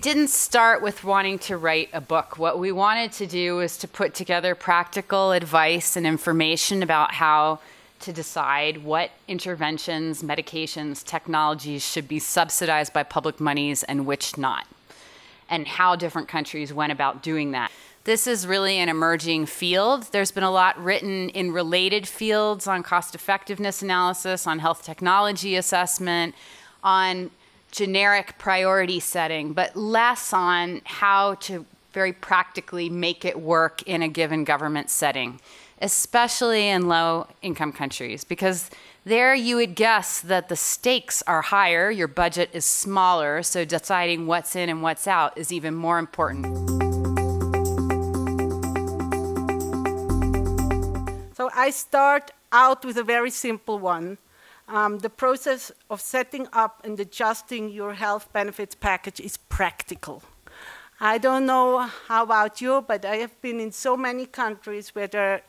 didn't start with wanting to write a book. What we wanted to do was to put together practical advice and information about how to decide what interventions, medications, technologies should be subsidized by public monies and which not, and how different countries went about doing that. This is really an emerging field. There's been a lot written in related fields on cost effectiveness analysis, on health technology assessment, on generic priority setting, but less on how to very practically make it work in a given government setting, especially in low income countries, because there you would guess that the stakes are higher, your budget is smaller, so deciding what's in and what's out is even more important. So I start out with a very simple one. Um, the process of setting up and adjusting your health benefits package is practical. I don't know how about you, but I have been in so many countries where there are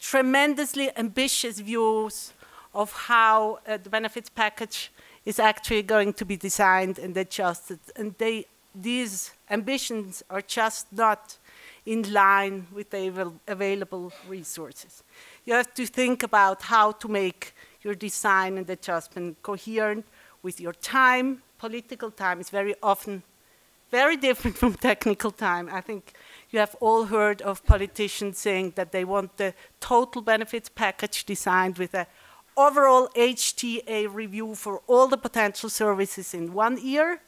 tremendously ambitious views of how uh, the benefits package is actually going to be designed and adjusted. And they, these ambitions are just not in line with the avail available resources. You have to think about how to make your design and adjustment coherent with your time. Political time is very often very different from technical time. I think you have all heard of politicians saying that they want the total benefits package designed with an overall HTA review for all the potential services in one year.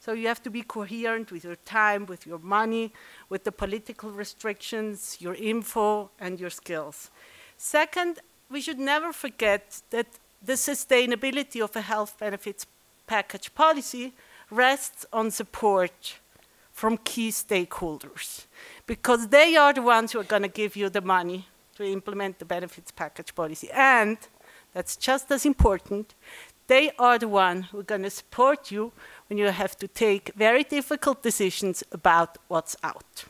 So you have to be coherent with your time, with your money, with the political restrictions, your info, and your skills. Second, we should never forget that the sustainability of a health benefits package policy rests on support from key stakeholders because they are the ones who are going to give you the money to implement the benefits package policy. And that's just as important, they are the ones who are going to support you when you have to take very difficult decisions about what's out.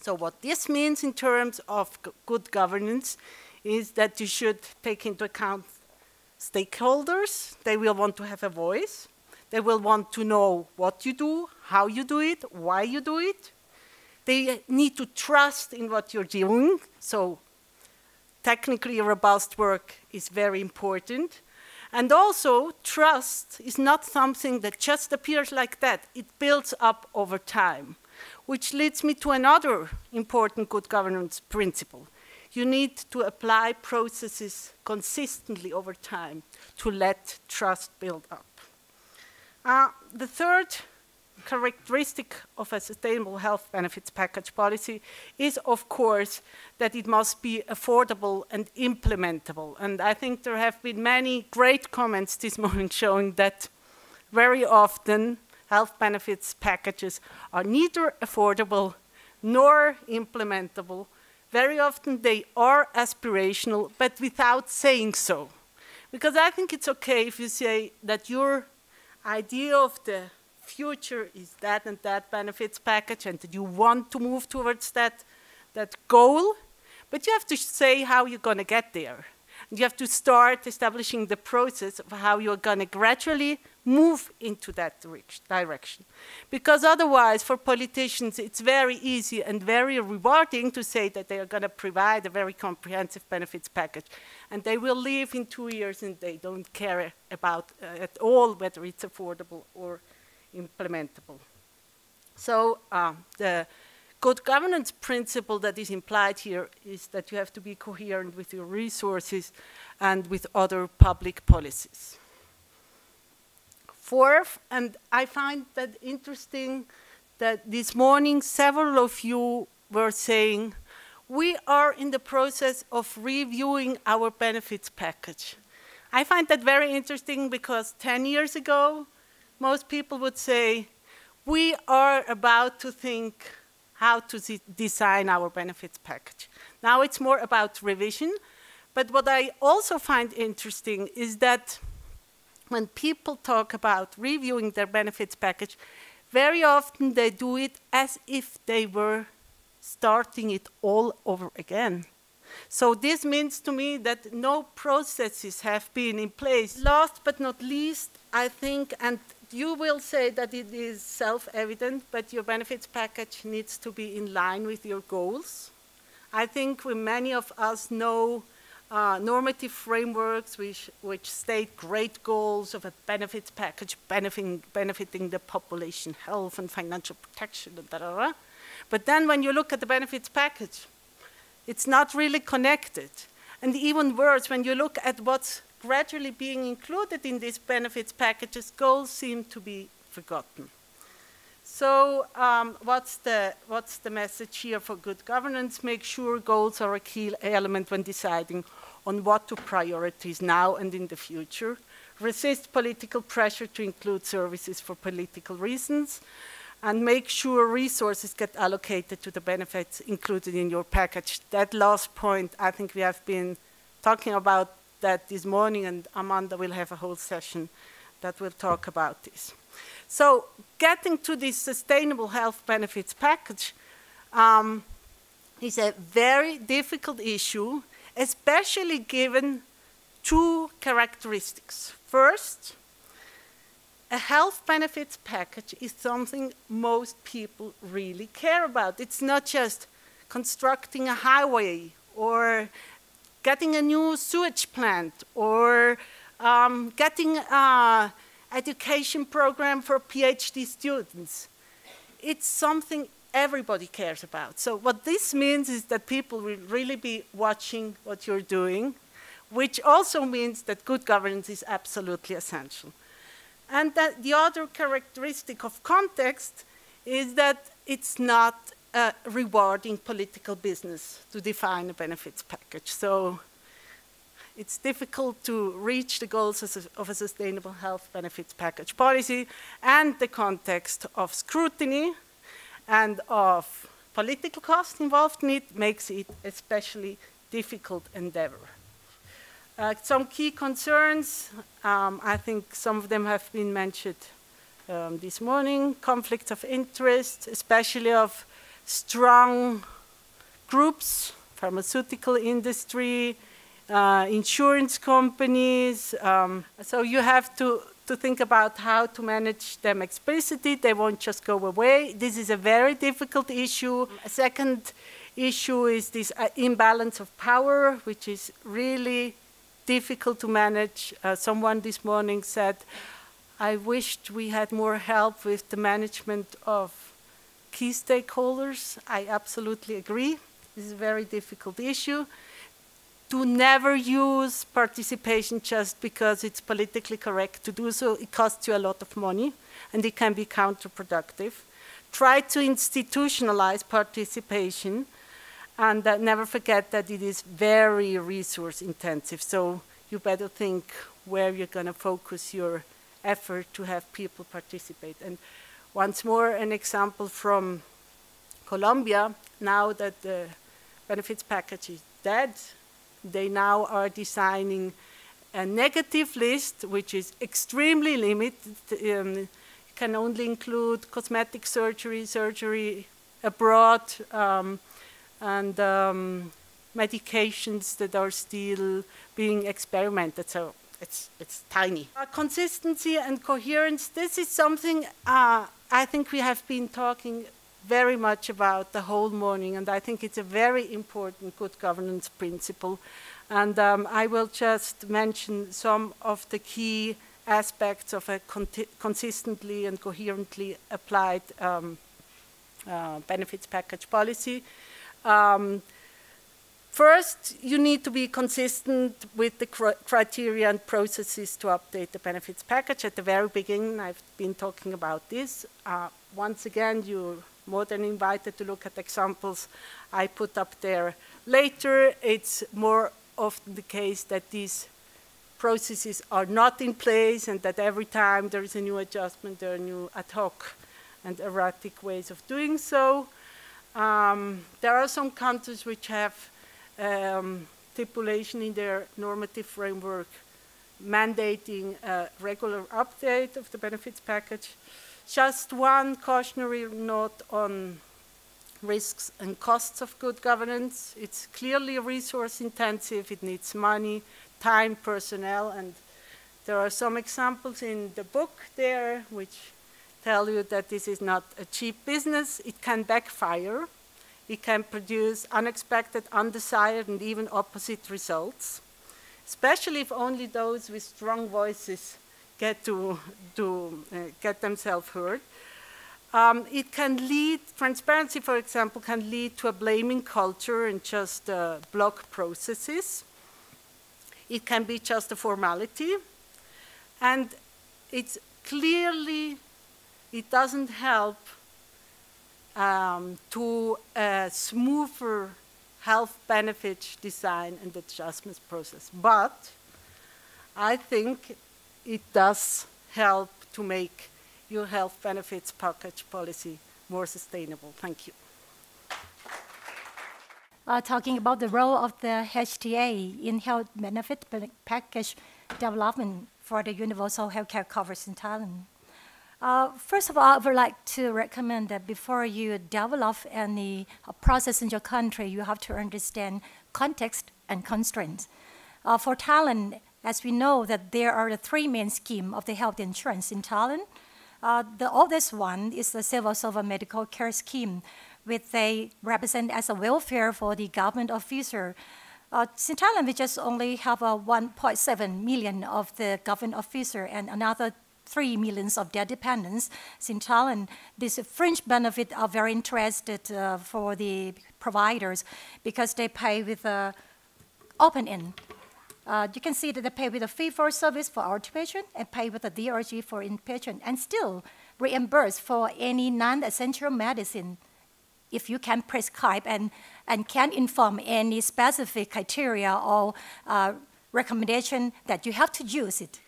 So what this means in terms of good governance is that you should take into account stakeholders. They will want to have a voice. They will want to know what you do, how you do it, why you do it. They need to trust in what you're doing. So technically robust work is very important. And also, trust is not something that just appears like that. It builds up over time, which leads me to another important good governance principle. You need to apply processes consistently over time to let trust build up. Uh, the third characteristic of a sustainable health benefits package policy is, of course, that it must be affordable and implementable. And I think there have been many great comments this morning showing that very often health benefits packages are neither affordable nor implementable. Very often they are aspirational, but without saying so. Because I think it's okay if you say that your idea of the future is that and that benefits package and that you want to move towards that, that goal, but you have to say how you're going to get there. You have to start establishing the process of how you're going to gradually move into that direction. Because otherwise, for politicians, it's very easy and very rewarding to say that they are going to provide a very comprehensive benefits package. And they will leave in two years and they don't care about uh, at all whether it's affordable or implementable. So uh, the good governance principle that is implied here is that you have to be coherent with your resources and with other public policies. Fourth, and I find that interesting that this morning several of you were saying, we are in the process of reviewing our benefits package. I find that very interesting because 10 years ago, most people would say, we are about to think how to design our benefits package. Now it's more about revision, but what I also find interesting is that when people talk about reviewing their benefits package, very often they do it as if they were starting it all over again. So this means to me that no processes have been in place. Last but not least, I think, and you will say that it is self-evident, but your benefits package needs to be in line with your goals. I think we, many of us know uh, normative frameworks which, which state great goals of a benefits package benefiting, benefiting the population health and financial protection, da, da, da. but then when you look at the benefits package, it's not really connected. And even worse, when you look at what's gradually being included in these benefits packages, goals seem to be forgotten. So um, what's, the, what's the message here for good governance? Make sure goals are a key element when deciding on what to prioritize now and in the future. Resist political pressure to include services for political reasons and make sure resources get allocated to the benefits included in your package. That last point, I think we have been talking about that this morning, and Amanda will have a whole session that will talk about this. So getting to this sustainable health benefits package um, is a very difficult issue, especially given two characteristics. First, a health benefits package is something most people really care about. It's not just constructing a highway or getting a new sewage plant or um, getting an education program for PhD students. It's something everybody cares about. So what this means is that people will really be watching what you're doing, which also means that good governance is absolutely essential. And the other characteristic of context is that it's not a rewarding political business to define a benefits package. So it's difficult to reach the goals of a sustainable health benefits package policy and the context of scrutiny and of political cost involved in it makes it especially difficult endeavor. Uh, some key concerns, um, I think some of them have been mentioned um, this morning, conflicts of interest, especially of strong groups, pharmaceutical industry, uh, insurance companies. Um, so you have to, to think about how to manage them explicitly. They won't just go away. This is a very difficult issue. A second issue is this uh, imbalance of power, which is really difficult to manage. Uh, someone this morning said, I wished we had more help with the management of key stakeholders. I absolutely agree. This is a very difficult issue. To never use participation just because it's politically correct to do so. It costs you a lot of money and it can be counterproductive. Try to institutionalize participation and uh, never forget that it is very resource intensive. So you better think where you're going to focus your effort to have people participate. And once more, an example from Colombia. Now that the benefits package is dead, they now are designing a negative list, which is extremely limited. Um, can only include cosmetic surgery, surgery abroad, um, and um, medications that are still being experimented. So it's, it's tiny. Uh, consistency and coherence, this is something uh, I think we have been talking very much about the whole morning, and I think it's a very important good governance principle. And um, I will just mention some of the key aspects of a con consistently and coherently applied um, uh, benefits package policy. Um, first, you need to be consistent with the cr criteria and processes to update the benefits package. At the very beginning, I've been talking about this. Uh, once again, you're more than invited to look at examples I put up there. Later, it's more often the case that these processes are not in place and that every time there is a new adjustment, there are new ad hoc and erratic ways of doing so. Um, there are some countries which have um, stipulation in their normative framework mandating a regular update of the benefits package. Just one cautionary note on risks and costs of good governance. It's clearly resource intensive, it needs money, time, personnel, and there are some examples in the book there which tell you that this is not a cheap business. It can backfire. It can produce unexpected, undesired, and even opposite results, especially if only those with strong voices get to, to uh, get themselves heard. Um, it can lead, transparency, for example, can lead to a blaming culture and just uh, block processes. It can be just a formality. And it's clearly, it doesn't help um, to a smoother health benefit design and adjustment process. But I think it does help to make your health benefits package policy more sustainable. Thank you. Uh, talking about the role of the HTA in health benefit package development for the universal healthcare coverage in Thailand. Uh, first of all, I would like to recommend that before you develop any uh, process in your country, you have to understand context and constraints. Uh, for Thailand, as we know that there are the three main schemes of the health insurance in Thailand. Uh, the oldest one is the civil servant medical care scheme, which they represent as a welfare for the government officer. Uh, in Thailand, we just only have a 1.7 million of the government officer and another 3 millions of their dependents in Thailand. These fringe benefits are very interested uh, for the providers because they pay with uh, open end. Uh, you can see that they pay with a fee for service for outpatient and pay with a DRG for inpatient and still reimburse for any non-essential medicine if you can prescribe and, and can inform any specific criteria or uh, recommendation that you have to use it.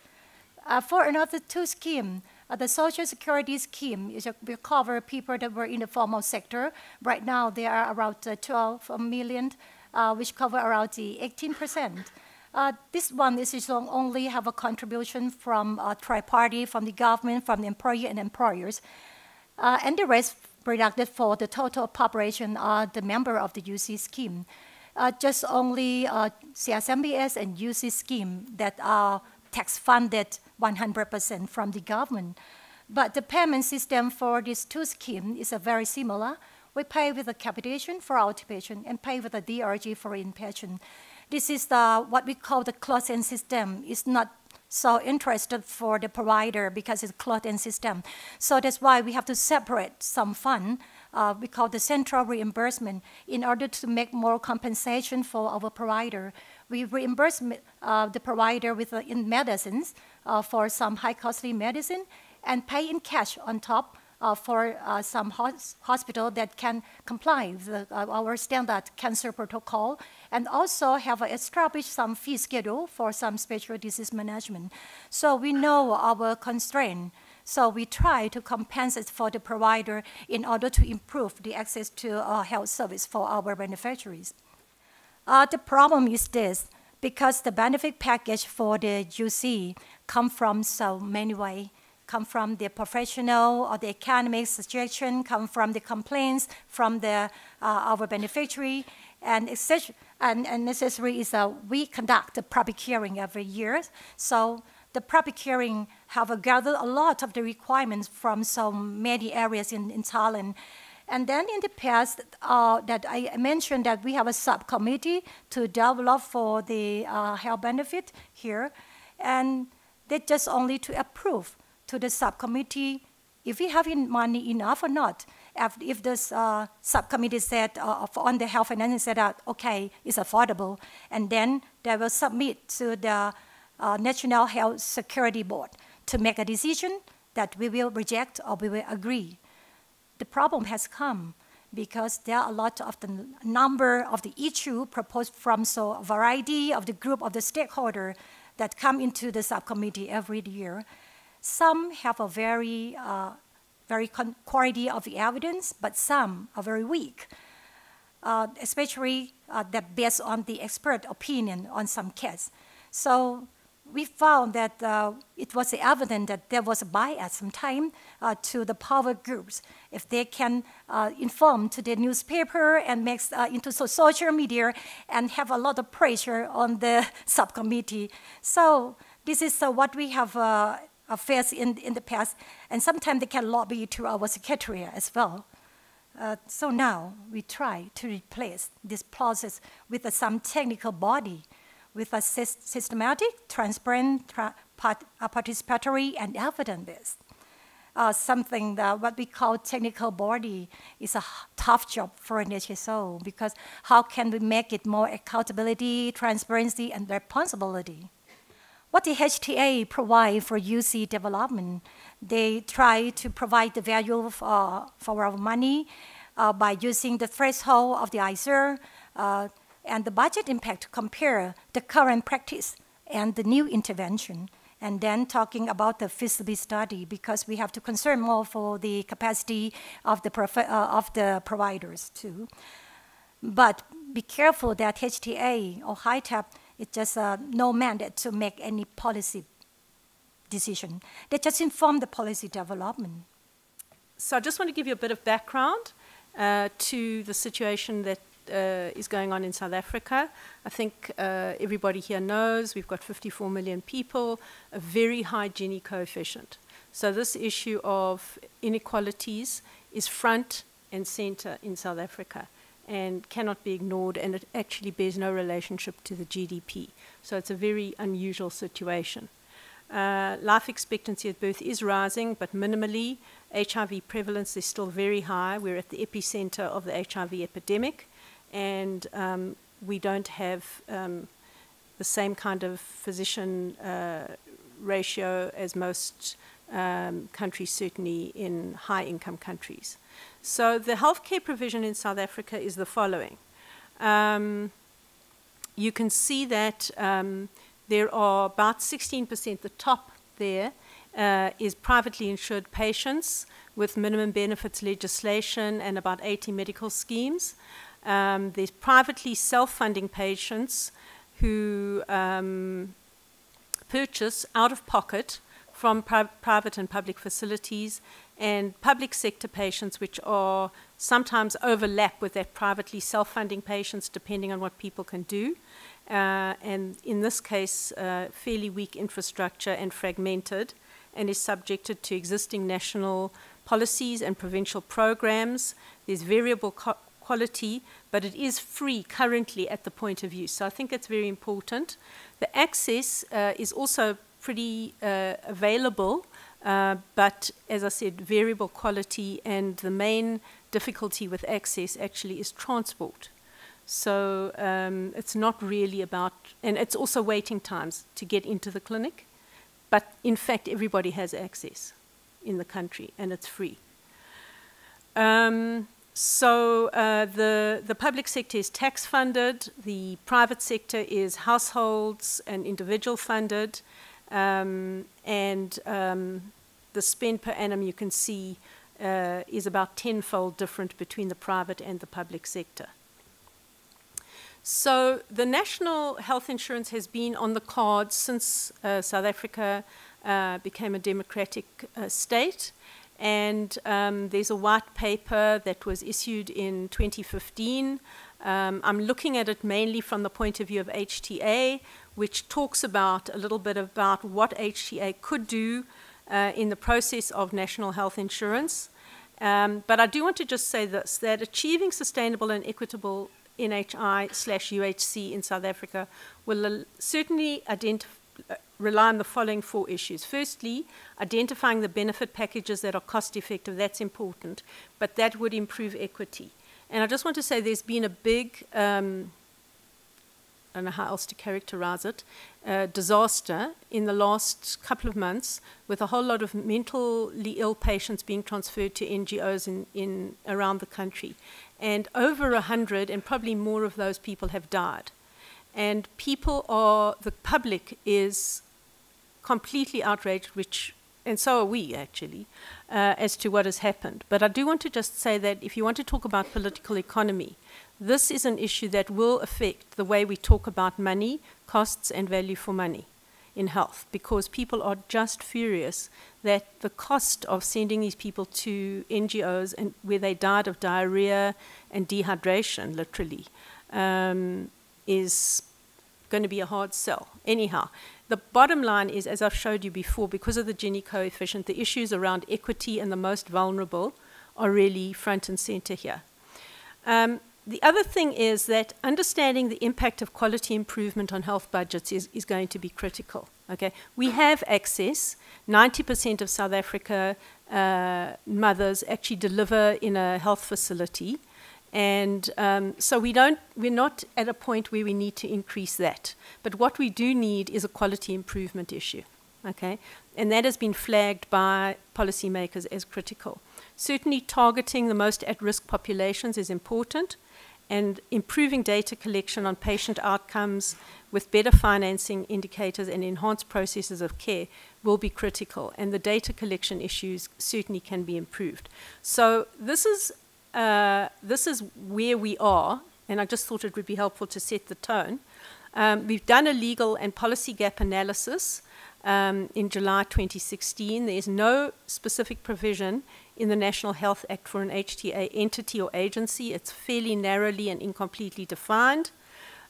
Uh, for another two scheme, uh, the Social Security scheme is will cover people that were in the formal sector. Right now, there are around uh, 12 million, uh, which cover around the 18%. Uh, this one is only have a contribution from a tri-party, from the government, from the employer and employers. Uh, and the rest deducted for the total population are the member of the UC scheme. just only CSMBS and UC scheme that are tax funded 100% from the government. But the payment system for these two schemes is very similar. We pay with a capitation for outpatient and pay with a DRG for inpatient. This is the, what we call the closed-end system. It's not so interested for the provider because it's closed-end system. So that's why we have to separate some fund uh, we call the central reimbursement in order to make more compensation for our provider. We reimburse uh, the provider with uh, in medicines for some high costly medicine and pay in cash on top uh, for uh, some hos hospital that can comply with uh, our standard cancer protocol and also have established some fee schedule for some special disease management. So we know our constraint. So we try to compensate for the provider in order to improve the access to uh, health service for our beneficiaries. Uh, the problem is this, because the benefit package for the UC come from so many ways, come from the professional or the academic suggestion, come from the complaints from the, uh, our beneficiary, and, and, and necessary is uh, we conduct the public hearing every year. So the public hearing have gathered a lot of the requirements from so many areas in, in Thailand. And then in the past, uh, that I mentioned that we have a subcommittee to develop for the uh, health benefit here, and they just only to approve to the subcommittee if we have money enough or not. If, this uh, subcommittee said uh, on the health finance said that okay, it's affordable, and then they will submit to the uh, National Health Security Board to make a decision that we will reject or we will agree the problem has come because there are a lot of the number of the issue proposed from so a variety of the group of the stakeholder that come into the subcommittee every year. Some have a very, uh, very quality of the evidence, but some are very weak, uh, especially uh, that based on the expert opinion on some cases. So we found that uh, it was evident that there was a bias sometimes uh, to the power groups. If they can uh, inform to the newspaper and make uh, into social media and have a lot of pressure on the subcommittee. So this is uh, what we have uh, faced in, in the past. And sometimes they can lobby to our secretariat as well. So now we try to replace this process with some technical body with a systematic, transparent, tra uh, participatory, and evidence-based. Uh, something that what we call technical body is a tough job for NHSO because how can we make it more accountability, transparency, and responsibility? What the HTA provide for UC development, they try to provide the value for, for our money uh, by using the threshold of the ICER, uh, and the budget impact compare the current practice and the new intervention, and then talking about the feasibility study because we have to concern more for the capacity of the, uh, of the providers too. But be careful that HTA or HITAP is just uh, no mandate to make any policy decision. They just inform the policy development. So I just want to give you a bit of background uh, to the situation that uh, is going on in South Africa. I think uh, everybody here knows we've got 54 million people, a very high Gini coefficient. So this issue of inequalities is front and center in South Africa and cannot be ignored, and it actually bears no relationship to the GDP. So it's a very unusual situation. Uh, life expectancy at birth is rising, but minimally. HIV prevalence is still very high. We're at the epicenter of the HIV epidemic and um, we don't have um, the same kind of physician uh, ratio as most um, countries, certainly in high income countries. So the healthcare provision in South Africa is the following. Um, you can see that um, there are about 16%, the top there uh, is privately insured patients with minimum benefits legislation and about 80 medical schemes. Um, there's privately self-funding patients who um, purchase out of pocket from pri private and public facilities and public sector patients which are sometimes overlap with that privately self-funding patients depending on what people can do. Uh, and in this case, uh, fairly weak infrastructure and fragmented and is subjected to existing national policies and provincial programs. There's variable quality, but it is free currently at the point of use. So I think it's very important. The access uh, is also pretty uh, available, uh, but as I said, variable quality, and the main difficulty with access actually is transport. So um, it's not really about, and it's also waiting times to get into the clinic. But in fact, everybody has access in the country, and it's free. Um, so uh, the, the public sector is tax funded, the private sector is households and individual funded, um, and um, the spend per annum you can see uh, is about tenfold different between the private and the public sector. So the national health insurance has been on the cards since uh, South Africa uh, became a democratic uh, state. And um, there's a white paper that was issued in 2015. Um, I'm looking at it mainly from the point of view of HTA, which talks about a little bit about what HTA could do uh, in the process of national health insurance. Um, but I do want to just say this, that achieving sustainable and equitable NHI slash UHC in South Africa will certainly identify rely on the following four issues. Firstly, identifying the benefit packages that are cost effective, that's important, but that would improve equity. And I just want to say there's been a big, um, I don't know how else to characterize it, uh, disaster in the last couple of months with a whole lot of mentally ill patients being transferred to NGOs in, in around the country. And over a hundred, and probably more of those people have died and people are the public is completely outraged, which and so are we actually, uh, as to what has happened. But I do want to just say that if you want to talk about political economy, this is an issue that will affect the way we talk about money, costs, and value for money. in health because people are just furious that the cost of sending these people to NGOs and where they died of diarrhea and dehydration, literally, um, is going to be a hard sell. Anyhow, the bottom line is, as I've showed you before, because of the Gini coefficient, the issues around equity and the most vulnerable are really front and center here. Um, the other thing is that understanding the impact of quality improvement on health budgets is, is going to be critical. Okay, we have access. 90% of South Africa uh, mothers actually deliver in a health facility, and um, so we don't. We're not at a point where we need to increase that. But what we do need is a quality improvement issue. Okay, and that has been flagged by policymakers as critical. Certainly, targeting the most at-risk populations is important and improving data collection on patient outcomes with better financing indicators and enhanced processes of care will be critical, and the data collection issues certainly can be improved. So this is, uh, this is where we are, and I just thought it would be helpful to set the tone. Um, we've done a legal and policy gap analysis um, in July 2016. There is no specific provision in the National Health Act for an HTA entity or agency. It's fairly narrowly and incompletely defined.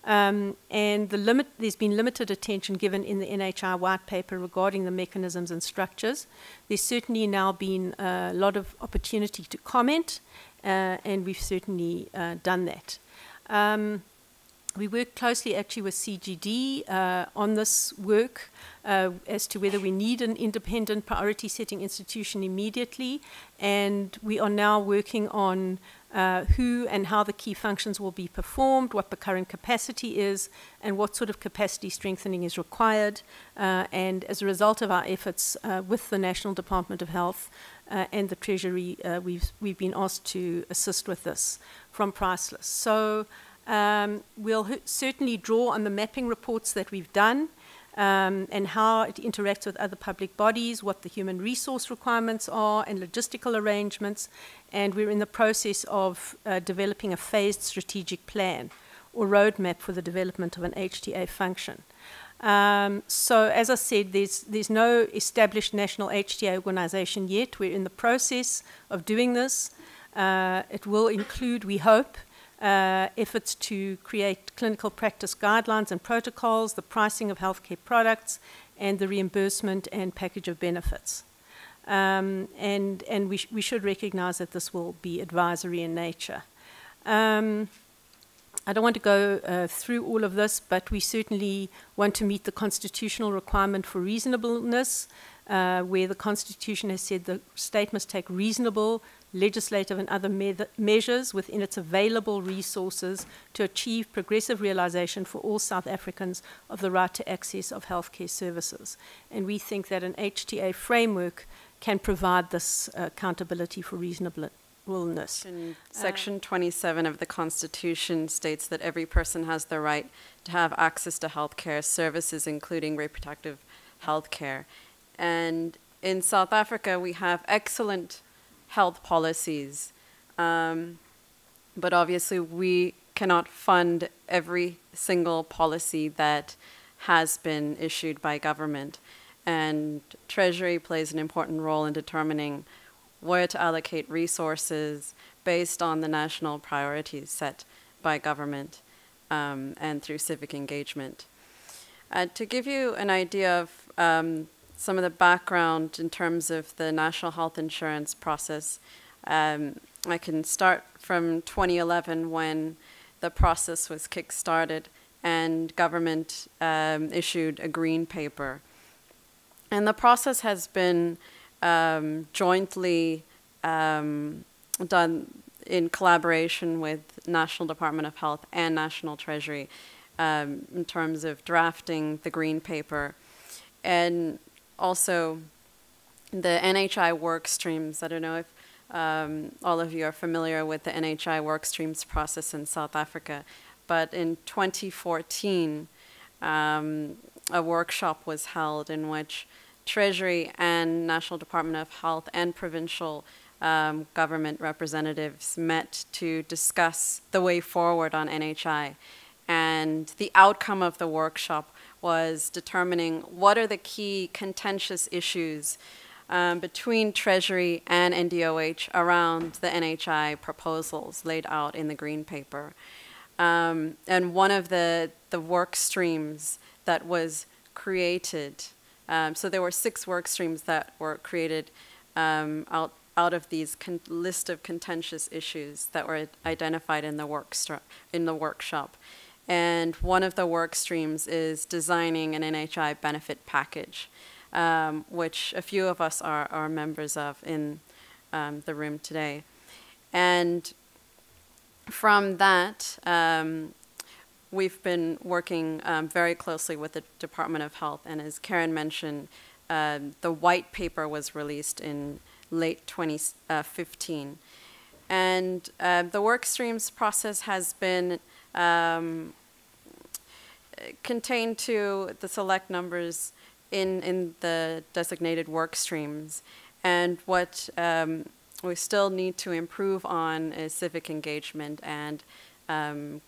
Um, and the limit, there's been limited attention given in the NHI white paper regarding the mechanisms and structures. There's certainly now been a lot of opportunity to comment, and we've certainly uh, done that. Um, we work closely actually with CGD uh, on this work uh, as to whether we need an independent priority setting institution immediately. And we are now working on uh, who and how the key functions will be performed, what the current capacity is, and what sort of capacity strengthening is required. Uh, and as a result of our efforts uh, with the National Department of Health uh, and the Treasury, we've, we've been asked to assist with this from Priceless. So um, we'll certainly draw on the mapping reports that we've done um, and how it interacts with other public bodies, what the human resource requirements are, and logistical arrangements. And we're in the process of uh, developing a phased strategic plan or roadmap for the development of an HTA function. Um, so, as I said, there's, there's no established national HTA organization yet. We're in the process of doing this. Uh, it will include, we hope, uh, efforts to create clinical practice guidelines and protocols, the pricing of healthcare products, and the reimbursement and package of benefits. Um, and and we, sh we should recognize that this will be advisory in nature. Um, I don't want to go uh, through all of this, but we certainly want to meet the constitutional requirement for reasonableness, uh, where the Constitution has said the state must take reasonable, legislative and other me measures within its available resources to achieve progressive realization for all South Africans of the right to access of healthcare services. And we think that an HTA framework can provide this uh, accountability for reasonableness. Section, section 27 of the Constitution states that every person has the right to have access to healthcare services, including reproductive health care. And in South Africa, we have excellent health policies. Um, but obviously, we cannot fund every single policy that has been issued by government. And Treasury plays an important role in determining where to allocate resources based on the national priorities set by government um, and through civic engagement. Uh, to give you an idea of um, some of the background in terms of the national health insurance process. Um, I can start from 2011 when the process was kick-started and government um, issued a green paper. And the process has been um, jointly um, done in collaboration with National Department of Health and National Treasury um, in terms of drafting the green paper. And also the NHI work streams. I don't know if um, all of you are familiar with the NHI work streams process in South Africa, but in 2014, um, a workshop was held in which Treasury and National Department of Health and provincial um, government representatives met to discuss the way forward on NHI. And the outcome of the workshop was determining what are the key contentious issues um, between Treasury and NDOH around the NHI proposals laid out in the Green Paper. Um, and one of the, the work streams that was created, um, so there were six work streams that were created um, out, out of these list of contentious issues that were identified in the, work in the workshop. And one of the work streams is designing an NHI benefit package um, which a few of us are, are members of in um, the room today. And from that, um, we've been working um, very closely with the Department of Health, and as Karen mentioned, uh, the white paper was released in late 2015. And uh, the work streams process has been um, contained to the select numbers in, in the designated work streams. And what um, we still need to improve on is civic engagement and um,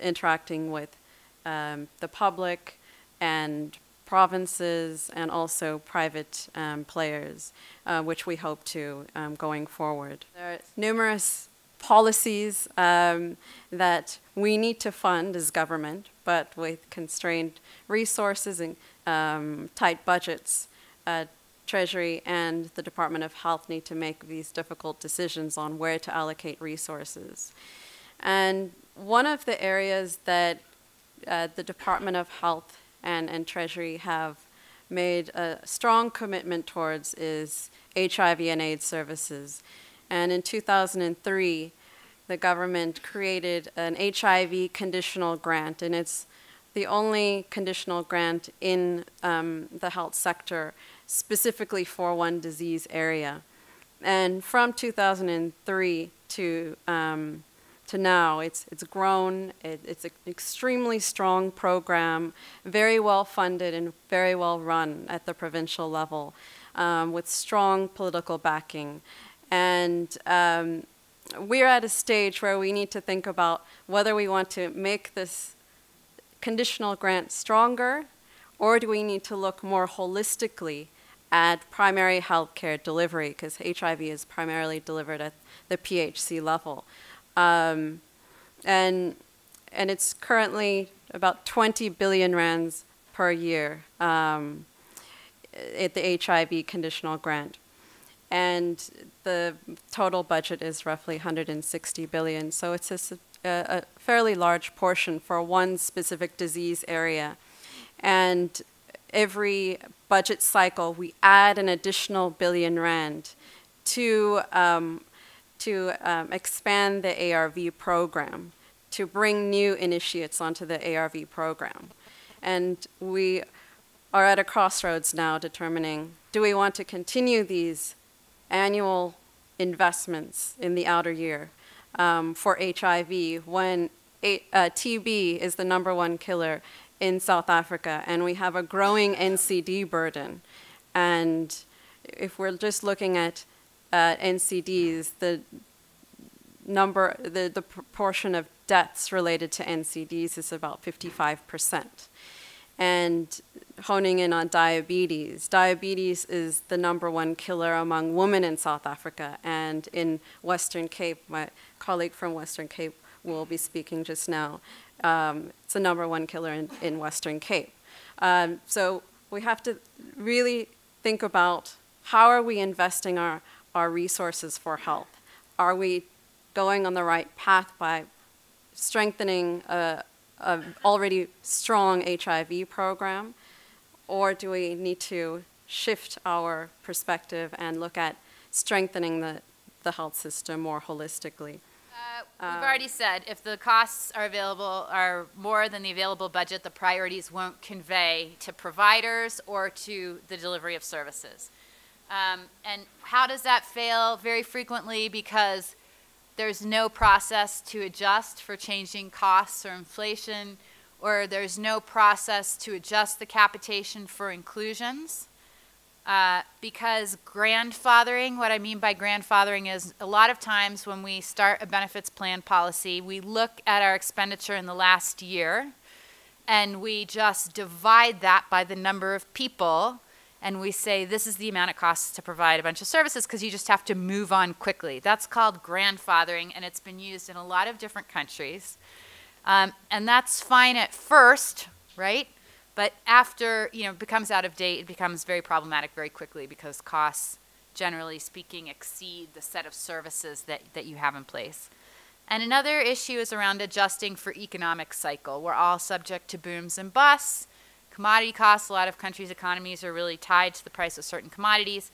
interacting with um, the public and provinces and also private um, players, uh, which we hope to um, going forward. There are numerous policies um, that we need to fund as government, but with constrained resources and um, tight budgets, uh, Treasury and the Department of Health need to make these difficult decisions on where to allocate resources. And one of the areas that uh, the Department of Health and, and Treasury have made a strong commitment towards is HIV and AIDS services. And in 2003, the government created an HIV conditional grant, and it's the only conditional grant in um, the health sector specifically for one disease area. And from 2003 to, um, to now, it's, it's grown. It, it's an extremely strong program, very well funded and very well run at the provincial level um, with strong political backing. And um, we're at a stage where we need to think about whether we want to make this conditional grant stronger, or do we need to look more holistically at primary health care delivery, because HIV is primarily delivered at the PHC level. Um, and, and it's currently about 20 billion rands per year um, at the HIV conditional grant. And the total budget is roughly 160 billion. So it's a a, fairly large portion for one specific disease area. And every budget cycle, we add an additional billion rand to, um, to um, expand the ARV program, to bring new initiates onto the ARV program. And we are at a crossroads now determining, do we want to continue these annual investments in the outer year? um, for HIV when a, uh, TB is the number one killer in South Africa, and we have a growing NCD burden. And if we're just looking at uh, NCDs, the number, the, the proportion of deaths related to NCDs is about 55 percent and honing in on diabetes. Diabetes is the number one killer among women in South Africa and in Western Cape. My colleague from Western Cape will be speaking just now. Um, it's the number one killer in, in Western Cape. Um, so we have to really think about how are we investing our, our resources for health? Are we going on the right path by strengthening a, an already strong HIV program? Or do we need to shift our perspective and look at strengthening the, the health system more holistically? Uh, we've already said if the costs are available are more than the available budget, the priorities won't convey to providers or to the delivery of services. Um, and how does that fail? Very frequently because there's no process to adjust for changing costs or inflation, or there's no process to adjust the capitation for inclusions. Uh, because grandfathering, what I mean by grandfathering is a lot of times when we start a benefits plan policy, we look at our expenditure in the last year and we just divide that by the number of people and we say this is the amount it costs to provide a bunch of services because you just have to move on quickly. That's called grandfathering, and it's been used in a lot of different countries. Um, and that's fine at first, right? But after you know it becomes out of date, it becomes very problematic very quickly because costs, generally speaking, exceed the set of services that, that you have in place. And another issue is around adjusting for economic cycle. We're all subject to booms and busts commodity costs, a lot of countries' economies are really tied to the price of certain commodities.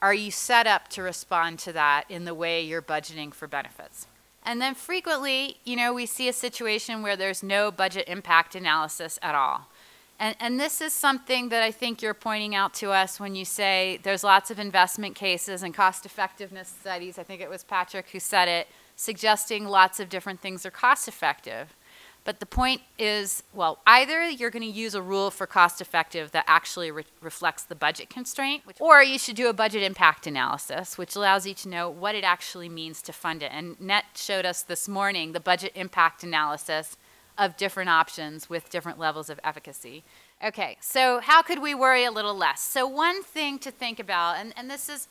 Are you set up to respond to that in the way you're budgeting for benefits? And then frequently, you know, we see a situation where there's no budget impact analysis at all. And, and this is something that I think you're pointing out to us when you say there's lots of investment cases and cost effectiveness studies. I think it was Patrick who said it, suggesting lots of different things are cost effective. But the point is, well, either you're going to use a rule for cost effective that actually re reflects the budget constraint, or you should do a budget impact analysis, which allows you to know what it actually means to fund it. And Net showed us this morning the budget impact analysis of different options with different levels of efficacy. Okay, so how could we worry a little less? So, one thing to think about, and, and this is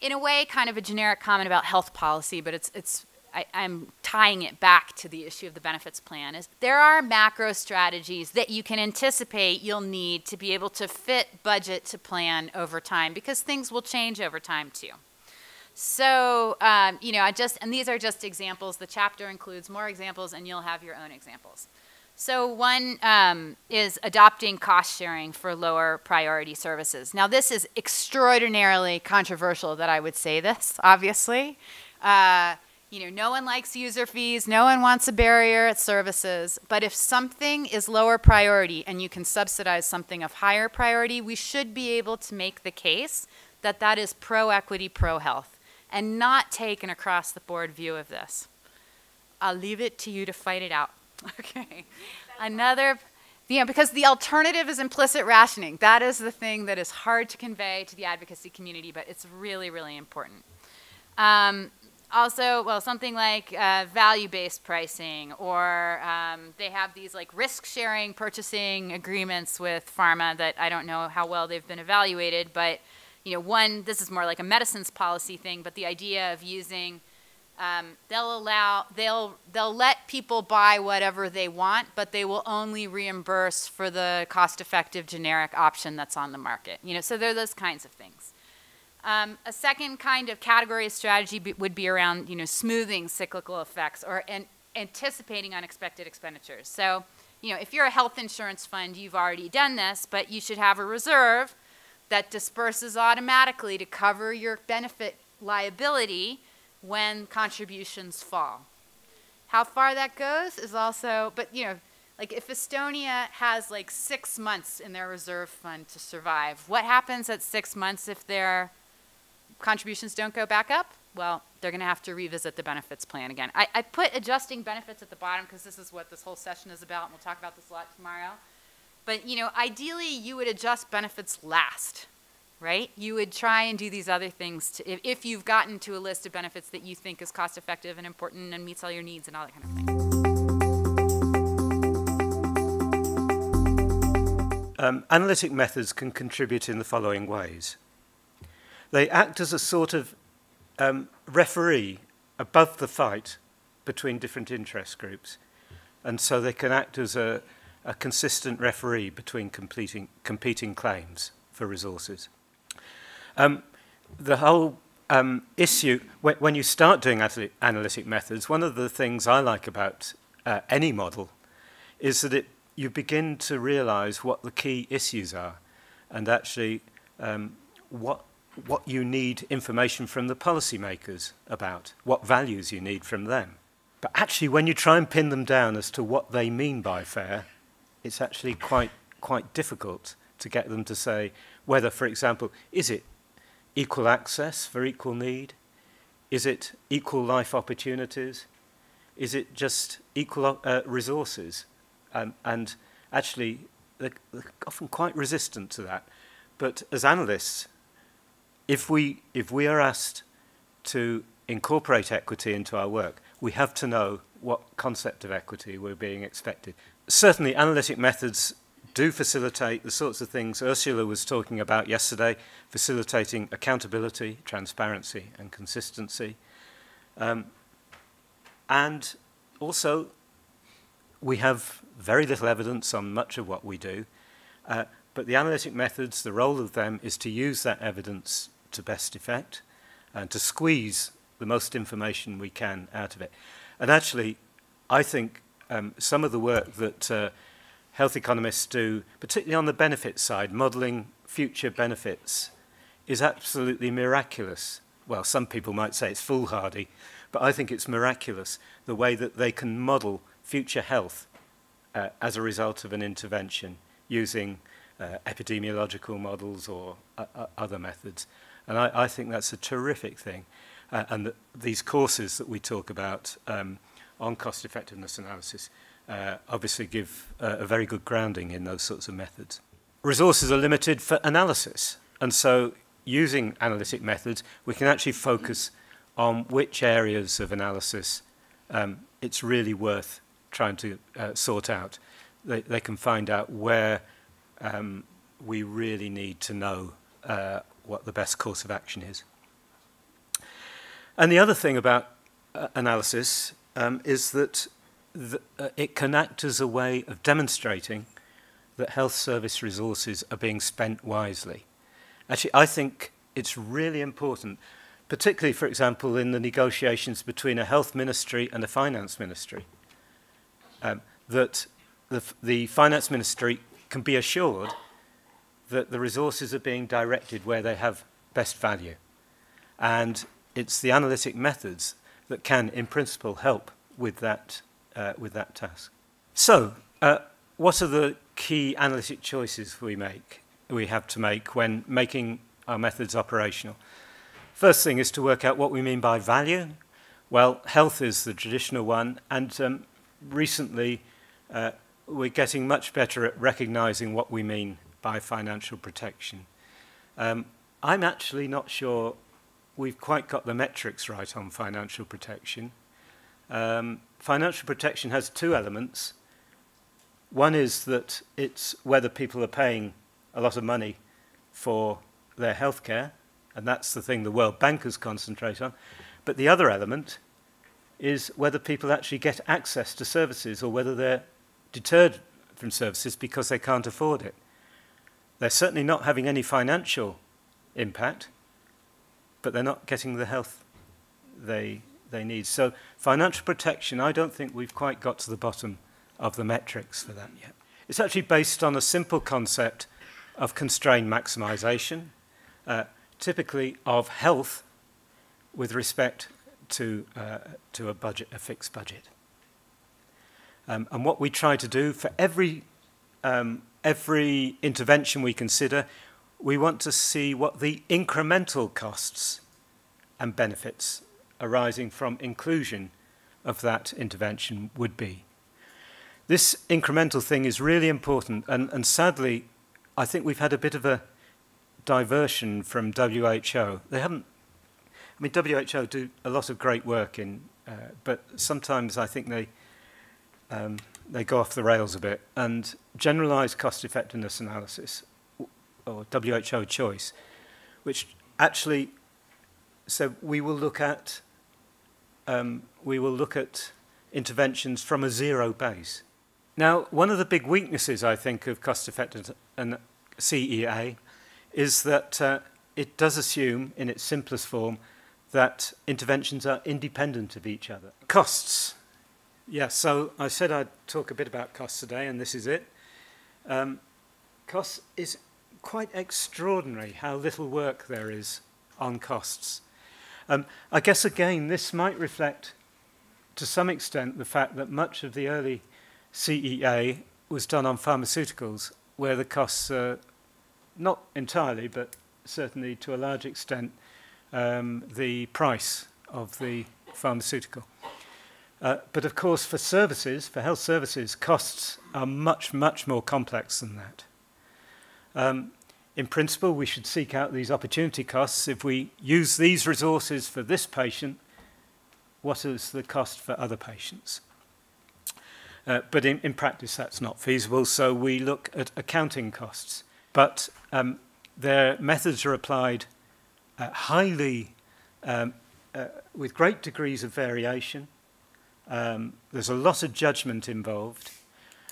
in a way kind of a generic comment about health policy, but it's, it's I, am tying it back to the issue of the benefits plan, is there are macro strategies that you can anticipate you'll need to be able to fit budget to plan over time because things will change over time too. So, um, you know, I just, and these are just examples. The chapter includes more examples and you'll have your own examples. So one um, is adopting cost sharing for lower priority services. Now this is extraordinarily controversial that I would say this, obviously. Uh, you know, no one likes user fees, no one wants a barrier at services, but if something is lower priority and you can subsidize something of higher priority, we should be able to make the case that that is pro-equity, pro-health, and not take an across-the-board view of this. I'll leave it to you to fight it out. okay. Another, you know, because the alternative is implicit rationing. That is the thing that is hard to convey to the advocacy community, but it's really, really important. Um, also, well, something like uh, value-based pricing, or um, they have these like risk-sharing purchasing agreements with pharma that I don't know how well they've been evaluated, but you know, one, this is more like a medicines policy thing, but the idea of using, um, they'll allow, they'll, they'll let people buy whatever they want, but they will only reimburse for the cost-effective generic option that's on the market. You know, so there are those kinds of things. Um, a second kind of category of strategy be, would be around, you know, smoothing cyclical effects or an, anticipating unexpected expenditures. So, you know, if you're a health insurance fund, you've already done this, but you should have a reserve that disperses automatically to cover your benefit liability when contributions fall. How far that goes is also, but you know, like if Estonia has like six months in their reserve fund to survive, what happens at six months if they're contributions don't go back up, well, they're going to have to revisit the benefits plan again. I, I put adjusting benefits at the bottom because this is what this whole session is about, and we'll talk about this a lot tomorrow. But, you know, ideally, you would adjust benefits last, right? You would try and do these other things to, if, if you've gotten to a list of benefits that you think is cost effective and important and meets all your needs and all that kind of thing. Um, analytic methods can contribute in the following ways. They act as a sort of um, referee above the fight between different interest groups. And so they can act as a, a consistent referee between competing, competing claims for resources. Um, the whole um, issue, when, when you start doing analytic methods, one of the things I like about uh, any model is that it, you begin to realize what the key issues are and actually um, what what you need information from the policymakers about, what values you need from them. But actually, when you try and pin them down as to what they mean by fair, it's actually quite, quite difficult to get them to say whether, for example, is it equal access for equal need? Is it equal life opportunities? Is it just equal uh, resources? Um, and actually, they're, they're often quite resistant to that. But as analysts, if we, if we are asked to incorporate equity into our work, we have to know what concept of equity we're being expected. Certainly, analytic methods do facilitate the sorts of things Ursula was talking about yesterday, facilitating accountability, transparency, and consistency. Um, and also, we have very little evidence on much of what we do, uh, but the analytic methods, the role of them is to use that evidence to best effect and to squeeze the most information we can out of it. And actually, I think um, some of the work that uh, health economists do, particularly on the benefit side, modelling future benefits, is absolutely miraculous. Well, some people might say it's foolhardy, but I think it's miraculous the way that they can model future health uh, as a result of an intervention using uh, epidemiological models or uh, uh other methods. And I, I think that's a terrific thing. Uh, and these courses that we talk about um, on cost effectiveness analysis uh, obviously give uh, a very good grounding in those sorts of methods. Resources are limited for analysis, and so using analytic methods, we can actually focus on which areas of analysis um, it's really worth trying to uh, sort out. They, they can find out where um, we really need to know uh, what the best course of action is. And the other thing about uh, analysis um, is that the, uh, it can act as a way of demonstrating that health service resources are being spent wisely. Actually, I think it's really important, particularly, for example, in the negotiations between a health ministry and a finance ministry, um, that the, the finance ministry can be assured that the resources are being directed where they have best value. And it's the analytic methods that can, in principle, help with that, uh, with that task. So, uh, what are the key analytic choices we make, we have to make when making our methods operational? First thing is to work out what we mean by value. Well, health is the traditional one, and um, recently uh, we're getting much better at recognizing what we mean by financial protection. Um, I'm actually not sure we've quite got the metrics right on financial protection. Um, financial protection has two elements. One is that it's whether people are paying a lot of money for their health care, and that's the thing the World Bankers concentrate on. But the other element is whether people actually get access to services or whether they're deterred from services because they can't afford it. They're certainly not having any financial impact, but they're not getting the health they, they need. So financial protection, I don't think we've quite got to the bottom of the metrics for that yet. It's actually based on a simple concept of constrained maximization, uh, typically of health with respect to, uh, to a budget, a fixed budget. Um, and what we try to do for every, um, every intervention we consider, we want to see what the incremental costs and benefits arising from inclusion of that intervention would be. This incremental thing is really important, and, and sadly, I think we've had a bit of a diversion from WHO. They haven't, I mean, WHO do a lot of great work in, uh, but sometimes I think they, um, they go off the rails a bit. And generalized cost effectiveness analysis, or WHO choice, which actually so we will look at um, we will look at interventions from a zero base. Now, one of the big weaknesses I think of cost effective and CEA is that uh, it does assume, in its simplest form, that interventions are independent of each other. Costs Yeah, so I said I'd talk a bit about costs today, and this is it. Um, costs is quite extraordinary how little work there is on costs. Um, I guess, again, this might reflect to some extent the fact that much of the early CEA was done on pharmaceuticals, where the costs are not entirely, but certainly to a large extent, um, the price of the pharmaceutical. Uh, but of course, for services, for health services, costs are much, much more complex than that. Um, in principle, we should seek out these opportunity costs. If we use these resources for this patient, what is the cost for other patients. Uh, but in, in practice, that's not feasible, so we look at accounting costs. But um, their methods are applied uh, highly, um, uh, with great degrees of variation. Um, there's a lot of judgment involved.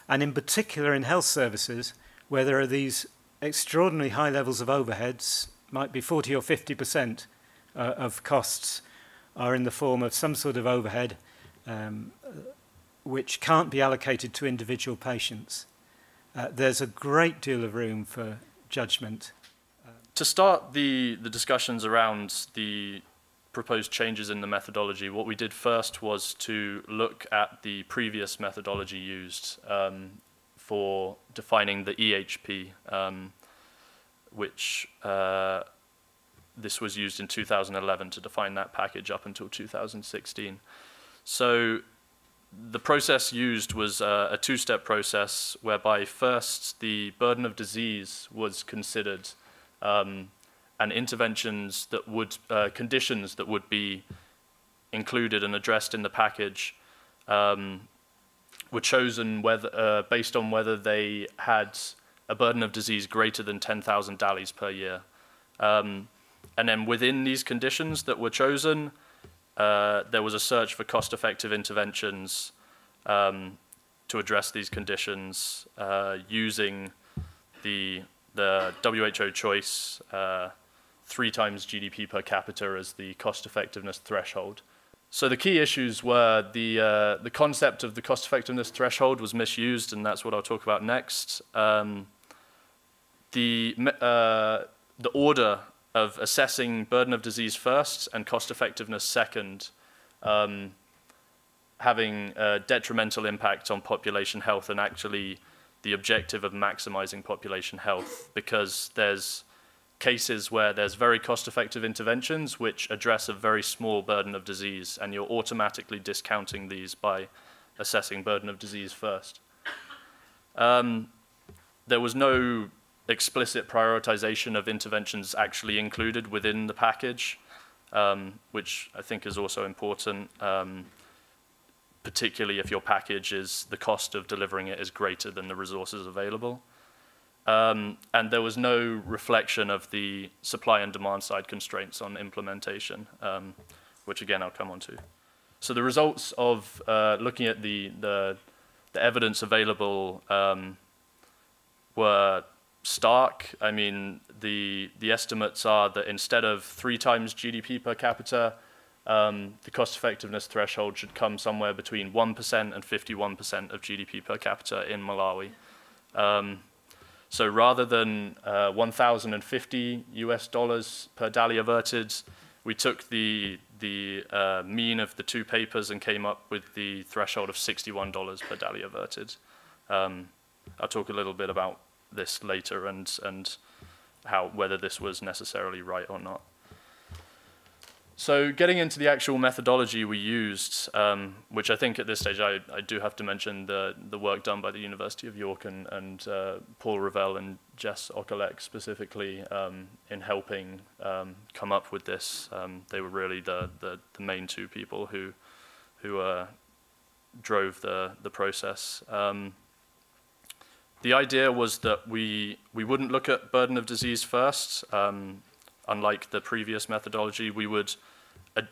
And in particular, in health services, where there are these extraordinarily high levels of overheads, might be 40 or 50% uh, of costs are in the form of some sort of overhead um, which can't be allocated to individual patients. Uh, there's a great deal of room for judgment. To start the, the discussions around the proposed changes in the methodology, what we did first was to look at the previous methodology used um, for defining the EHP, um, which uh, this was used in 2011 to define that package up until 2016. So the process used was uh, a two-step process whereby first the burden of disease was considered um, and interventions that would, uh, conditions that would be included and addressed in the package um, were chosen whether, uh, based on whether they had a burden of disease greater than 10,000 DALYs per year. Um, and then within these conditions that were chosen, uh, there was a search for cost-effective interventions um, to address these conditions uh, using the, the WHO choice uh, three times GDP per capita as the cost-effectiveness threshold. So the key issues were the, uh, the concept of the cost-effectiveness threshold was misused, and that's what I'll talk about next. Um, the, uh, the order of assessing burden of disease first and cost effectiveness second, um, having a detrimental impact on population health and actually the objective of maximizing population health because there's cases where there's very cost effective interventions which address a very small burden of disease and you're automatically discounting these by assessing burden of disease first. Um, there was no explicit prioritization of interventions actually included within the package, um, which I think is also important, um, particularly if your package is the cost of delivering it is greater than the resources available. Um, and there was no reflection of the supply and demand side constraints on implementation, um, which again I'll come on to. So the results of uh, looking at the, the, the evidence available um, were stark. I mean, the, the estimates are that instead of three times GDP per capita, um, the cost effectiveness threshold should come somewhere between 1% and 51% of GDP per capita in Malawi. So rather than uh, 1,050 US dollars per DALY averted, we took the, the uh, mean of the two papers and came up with the threshold of $61 per DALY averted. Um, I'll talk a little bit about this later and, and how, whether this was necessarily right or not. So getting into the actual methodology we used, um, which I think at this stage I, I do have to mention the, the work done by the University of York and, and uh, Paul Revill and Jess Ochalek specifically um, in helping um, come up with this. Um, they were really the, the, the, main two people who, who uh, drove the, the process. Um, the idea was that we, we wouldn't look at burden of disease first. Unlike the previous methodology, we would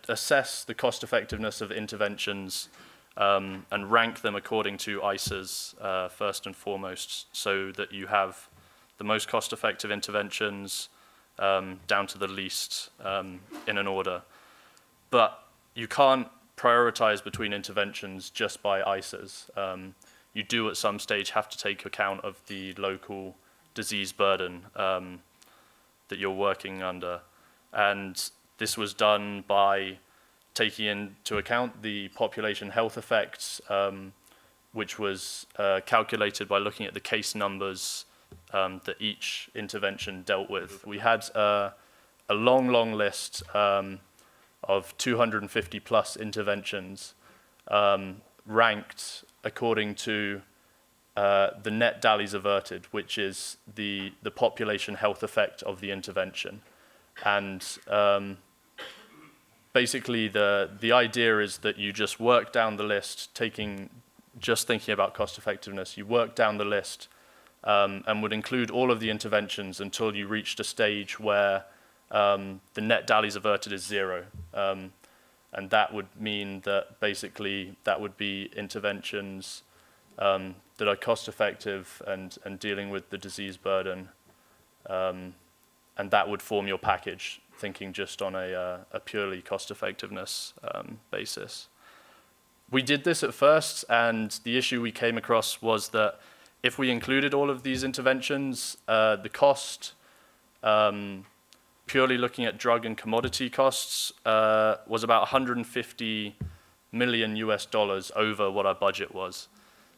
assess the cost effectiveness of interventions um, and rank them according to ICERs uh, first and foremost, so that you have the most cost effective interventions um, down to the least um, in an order. But you can't prioritize between interventions just by ICERs. Um, you do at some stage have to take account of the local disease burden um, that you're working under. And this was done by taking into account the population health effects, um, which was uh, calculated by looking at the case numbers um, that each intervention dealt with. We had uh, a long, long list um, of 250 plus interventions um, ranked according to uh, the net DALYs averted, which is the, the population health effect of the intervention. And um, basically the the idea is that you just work down the list, taking just thinking about cost effectiveness. You work down the list um, and would include all of the interventions until you reached a stage where um, the net DALYs averted is zero. Um, and that would mean that basically that would be interventions um, that are cost effective and, and dealing with the disease burden. Um, and that would form your package, thinking just on a, uh, a purely cost effectiveness um, basis. We did this at first, and the issue we came across was that if we included all of these interventions, uh, the cost, um, purely looking at drug and commodity costs, uh, was about 150 million US dollars over what our budget was.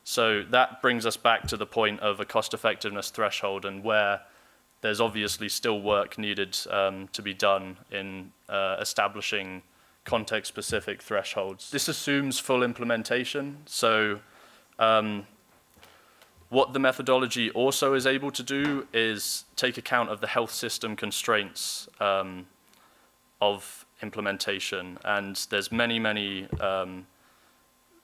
So that brings us back to the point of a cost effectiveness threshold and where there's obviously still work needed um, to be done in uh, establishing context specific thresholds. This assumes full implementation. So um, what the methodology also is able to do is take account of the health system constraints um, of implementation. And there's many, many um,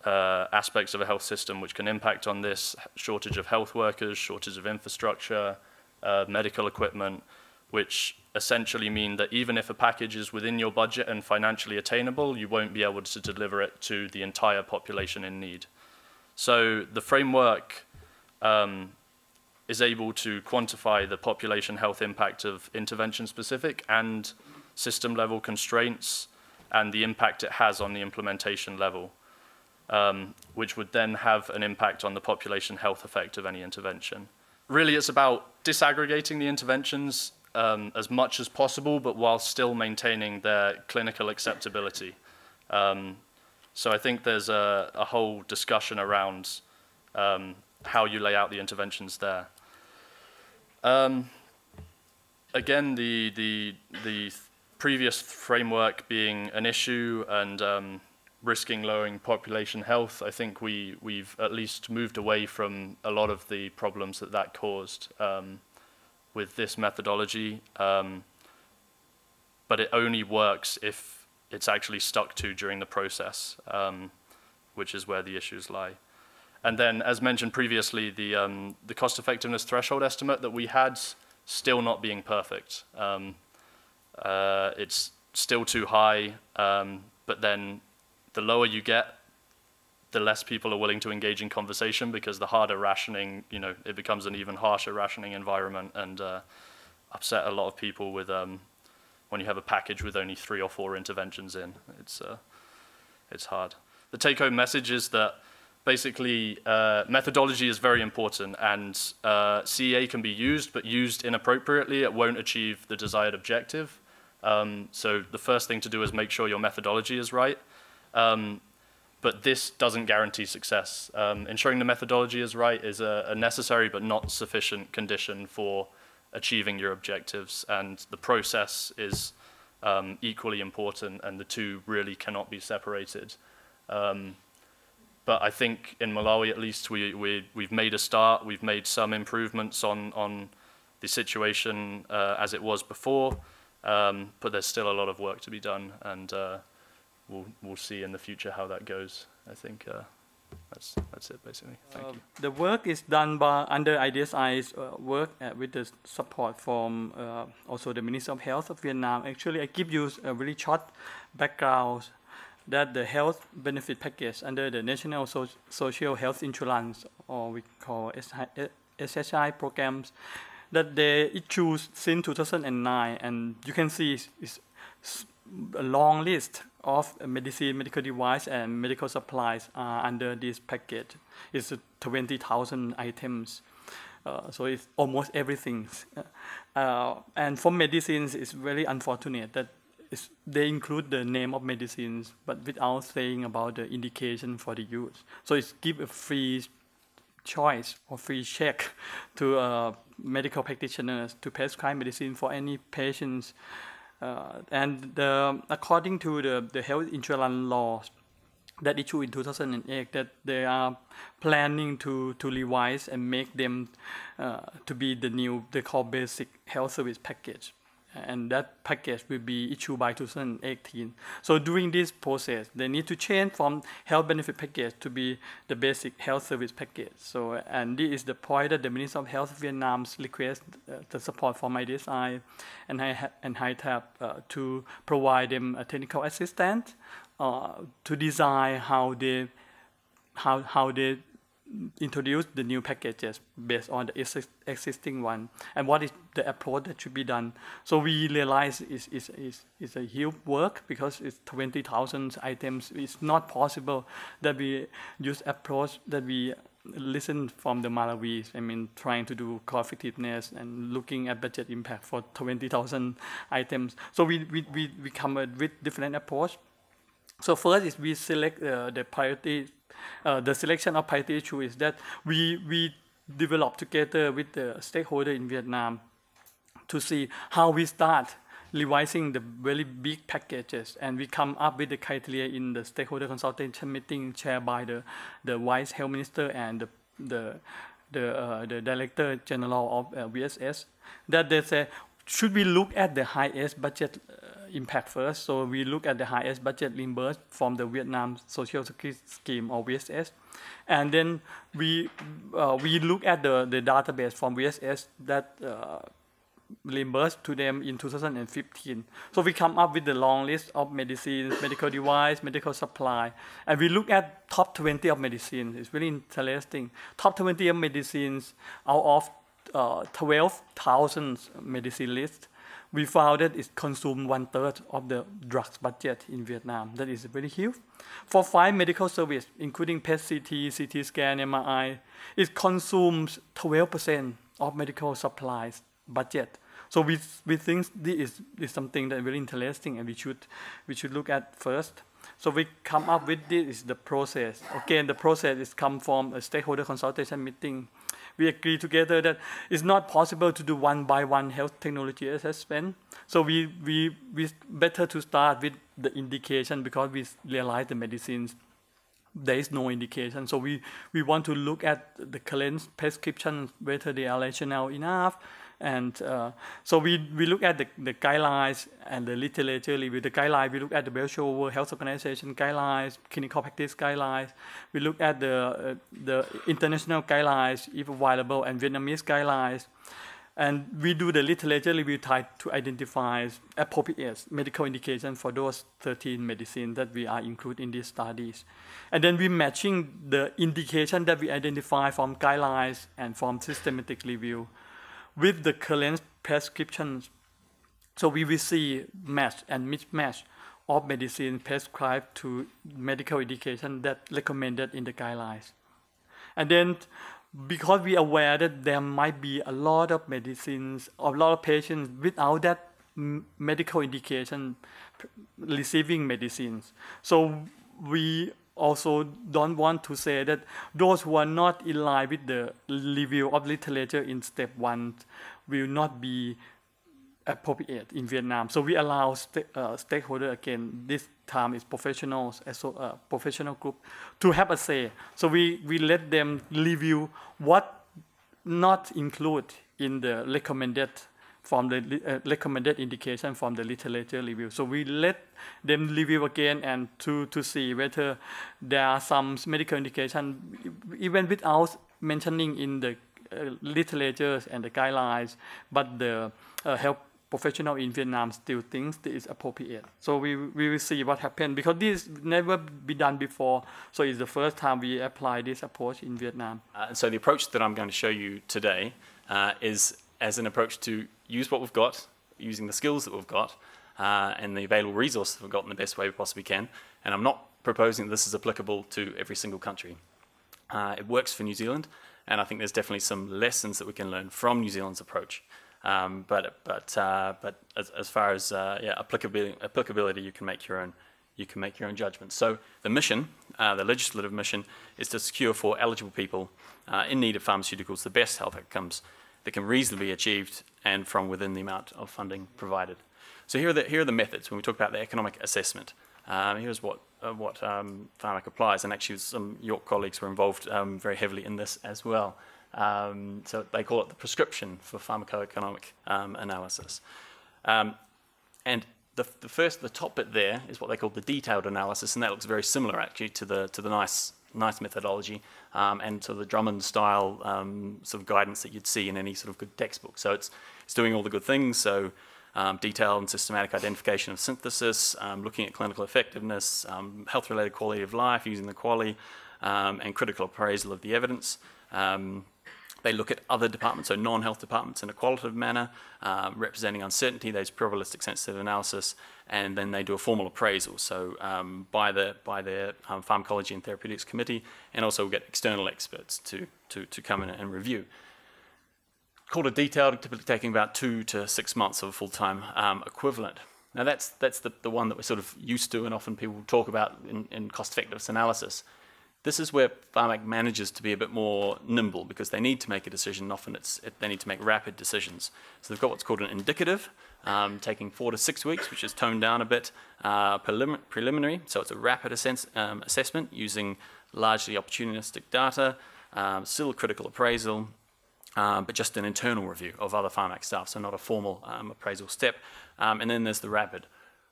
uh, aspects of a health system which can impact on this, shortage of health workers, shortage of infrastructure, uh, medical equipment, which essentially mean that even if a package is within your budget and financially attainable, you won't be able to deliver it to the entire population in need. So the framework um, is able to quantify the population health impact of intervention specific and system level constraints and the impact it has on the implementation level, um, which would then have an impact on the population health effect of any intervention. Really, it's about disaggregating the interventions um, as much as possible, but while still maintaining their clinical acceptability. Um, so I think there's a, a whole discussion around um, how you lay out the interventions there. Um, again, the, the, the previous framework being an issue and um, risking lowering population health, I think we, we've at least moved away from a lot of the problems that that caused um, with this methodology. Um, but it only works if it's actually stuck to during the process, um, which is where the issues lie. And then, as mentioned previously, the, um, the cost effectiveness threshold estimate that we had still not being perfect. Um, uh, it's still too high, um, but then the lower you get, the less people are willing to engage in conversation because the harder rationing, you know, it becomes an even harsher rationing environment and uh, upset a lot of people with um, when you have a package with only three or four interventions in. It's, uh, it's hard. The take-home message is that basically uh, methodology is very important and uh, CEA can be used, but used inappropriately, it won't achieve the desired objective. Um, so the first thing to do is make sure your methodology is right. Um, but this doesn't guarantee success. Um, ensuring the methodology is right is a, a, necessary but not sufficient condition for achieving your objectives, and the process is um, equally important, and the two really cannot be separated. Um, but I think in Malawi, at least, we, we, we've made a start. We've made some improvements on, on the situation uh, as it was before, um, but there's still a lot of work to be done, and uh, we'll, we'll see in the future how that goes. I think uh, that's, that's it, basically. Thank you. The work is done by under IDSI's uh, work uh, with the support from uh, also the Ministry of Health of Vietnam. Actually, I give you a really short background that the health benefit package under the National so Social Health Insurance, or we call SSI programs, that they issued since 2009, and you can see it's, a long list of medicine, medical device, and medical supplies are under this package. It's 20,000 items. Uh, so it's almost everything. Uh, and for medicines, it's very unfortunate that they include the name of medicines, but without saying about the indication for the use. So it's give a free choice or free check to uh, medical practitioners to prescribe medicine for any patients. Uh, and the, according to the, the health insurance laws that issued in 2008, that they are planning to, to revise and make them uh, to be the new, they call basic health service package and that package will be issued by 2018. So during this process, they need to change from health benefit package to be the basic health service package. So, and this is the point that the Minister of Health Vietnam's request uh, the support from IDSI and, I and HITAP uh, to provide them a technical assistance uh, to design how they how how they introduce the new packages based on the existing one and what is the approach that should be done. So we realize is is is is a huge work because it's 20,000 items. It's not possible that we use approach that we listen from the Malawi. I mean, trying to do cost effectiveness and looking at budget impact for 20,000 items. So we, we, we, we come with different approach. So first is we select uh, the priority uh, the selection of issue is that we, we develop together with the stakeholder in Vietnam to see how we start revising the very big packages. And we come up with the criteria in the stakeholder consultation meeting chaired by the, the vice health minister and the, the, the, uh, the director general of uh, VSS that they say should we look at the highest budget impact first. So we look at the highest budget reimbursed from the Vietnam Social Security Scheme or VSS. And then we, uh, we look at the, the database from VSS that uh, reimbursed to them in 2015. So we come up with the long list of medicines, medical device, medical supply, and we look at top 20 of medicines. It's really interesting. Top 20 of medicines out of uh, 12,000 medicine lists we found that it consumed one third of the drugs budget in Vietnam. That is very huge. For five medical service, including PET CT, CT scan, MRI, it consumes 12% of medical supplies budget. So we, we think this is, is something that is very interesting and we should, we should look at first. So we come up with this is the process. Again, the process is come from a stakeholder consultation meeting we agree together that it's not possible to do one by one health technology assessment. So we, we, we better to start with the indication because we realize the medicines there is no indication. So we, we want to look at the current prescriptions, whether they are rational enough, and uh, so we, we look at the, the guidelines and the literature review. The guidelines, we look at the World Health Organization guidelines, clinical practice guidelines. We look at the, uh, the international guidelines, if available, and Vietnamese guidelines. And we do the literature review type to identify appropriate medical indication for those 13 medicines that we are included in these studies. And then we matching the indication that we identify from guidelines and from systematic review with the current prescriptions. So we will see match and mismatch of medicine prescribed to medical education that recommended in the guidelines. And then because we are aware that there might be a lot of medicines, a lot of patients without that medical indication receiving medicines. So we also don't want to say that those who are not in line with the review of literature in step one will not be appropriate in Vietnam. So we allow st uh, stakeholder again, this time is professionals, a uh, professional group, to have a say. So we, we let them review what not include in the recommended from the uh, recommended indication from the literature review. So we let them review again and to, to see whether there are some medical indication, even without mentioning in the uh, literatures and the guidelines, but the uh, health professional in Vietnam still thinks this is appropriate. So we, we will see what happens because this never been done before. So it's the first time we apply this approach in Vietnam. Uh, so the approach that I'm going to show you today uh, is as an approach to use what we've got, using the skills that we've got, uh, and the available resources we've got in the best way we possibly can. And I'm not proposing this is applicable to every single country. Uh, it works for New Zealand, and I think there's definitely some lessons that we can learn from New Zealand's approach. Um, but but uh, but as, as, far as uh, yeah, applicability, applicability, you can make your own you can make your own judgments. So the mission, uh, the legislative mission, is to secure for eligible people uh, in need of pharmaceuticals the best health outcomes that can reasonably be achieved and from within the amount of funding provided. So here are the, here are the methods when we talk about the economic assessment. Um, here's what, uh, what um, Pharmac applies, and actually some York colleagues were involved um, very heavily in this as well. Um, so they call it the prescription for pharmacoeconomic um, analysis. Um, and the, the first, the top bit there is what they call the detailed analysis, and that looks very similar actually to the to the NICE NICE methodology um, and of the Drummond style um, sort of guidance that you'd see in any sort of good textbook. So it's it's doing all the good things. So um, detailed and systematic identification of synthesis, um, looking at clinical effectiveness, um, health-related quality of life using the QALY, um, and critical appraisal of the evidence. They look at other departments, so non-health departments in a qualitative manner, um, representing uncertainty, those probabilistic sensitive analysis, and then they do a formal appraisal, so um, by the by their um, pharmacology and therapeutics committee, and also we get external experts to, to, to come in and review. Called a detailed, typically taking about two to six months of a full-time um, equivalent. Now that's, that's the, the one that we're sort of used to and often people talk about in, in cost-effectiveness analysis. This is where Pharmac manages to be a bit more nimble because they need to make a decision. Often it's, it, they need to make rapid decisions. So they've got what's called an indicative, um, taking four to six weeks, which is toned down a bit, uh, prelim preliminary. So it's a rapid um, assessment using largely opportunistic data, um, still critical appraisal, um, but just an internal review of other Pharmac staff, so not a formal um, appraisal step. Um, and then there's the rapid,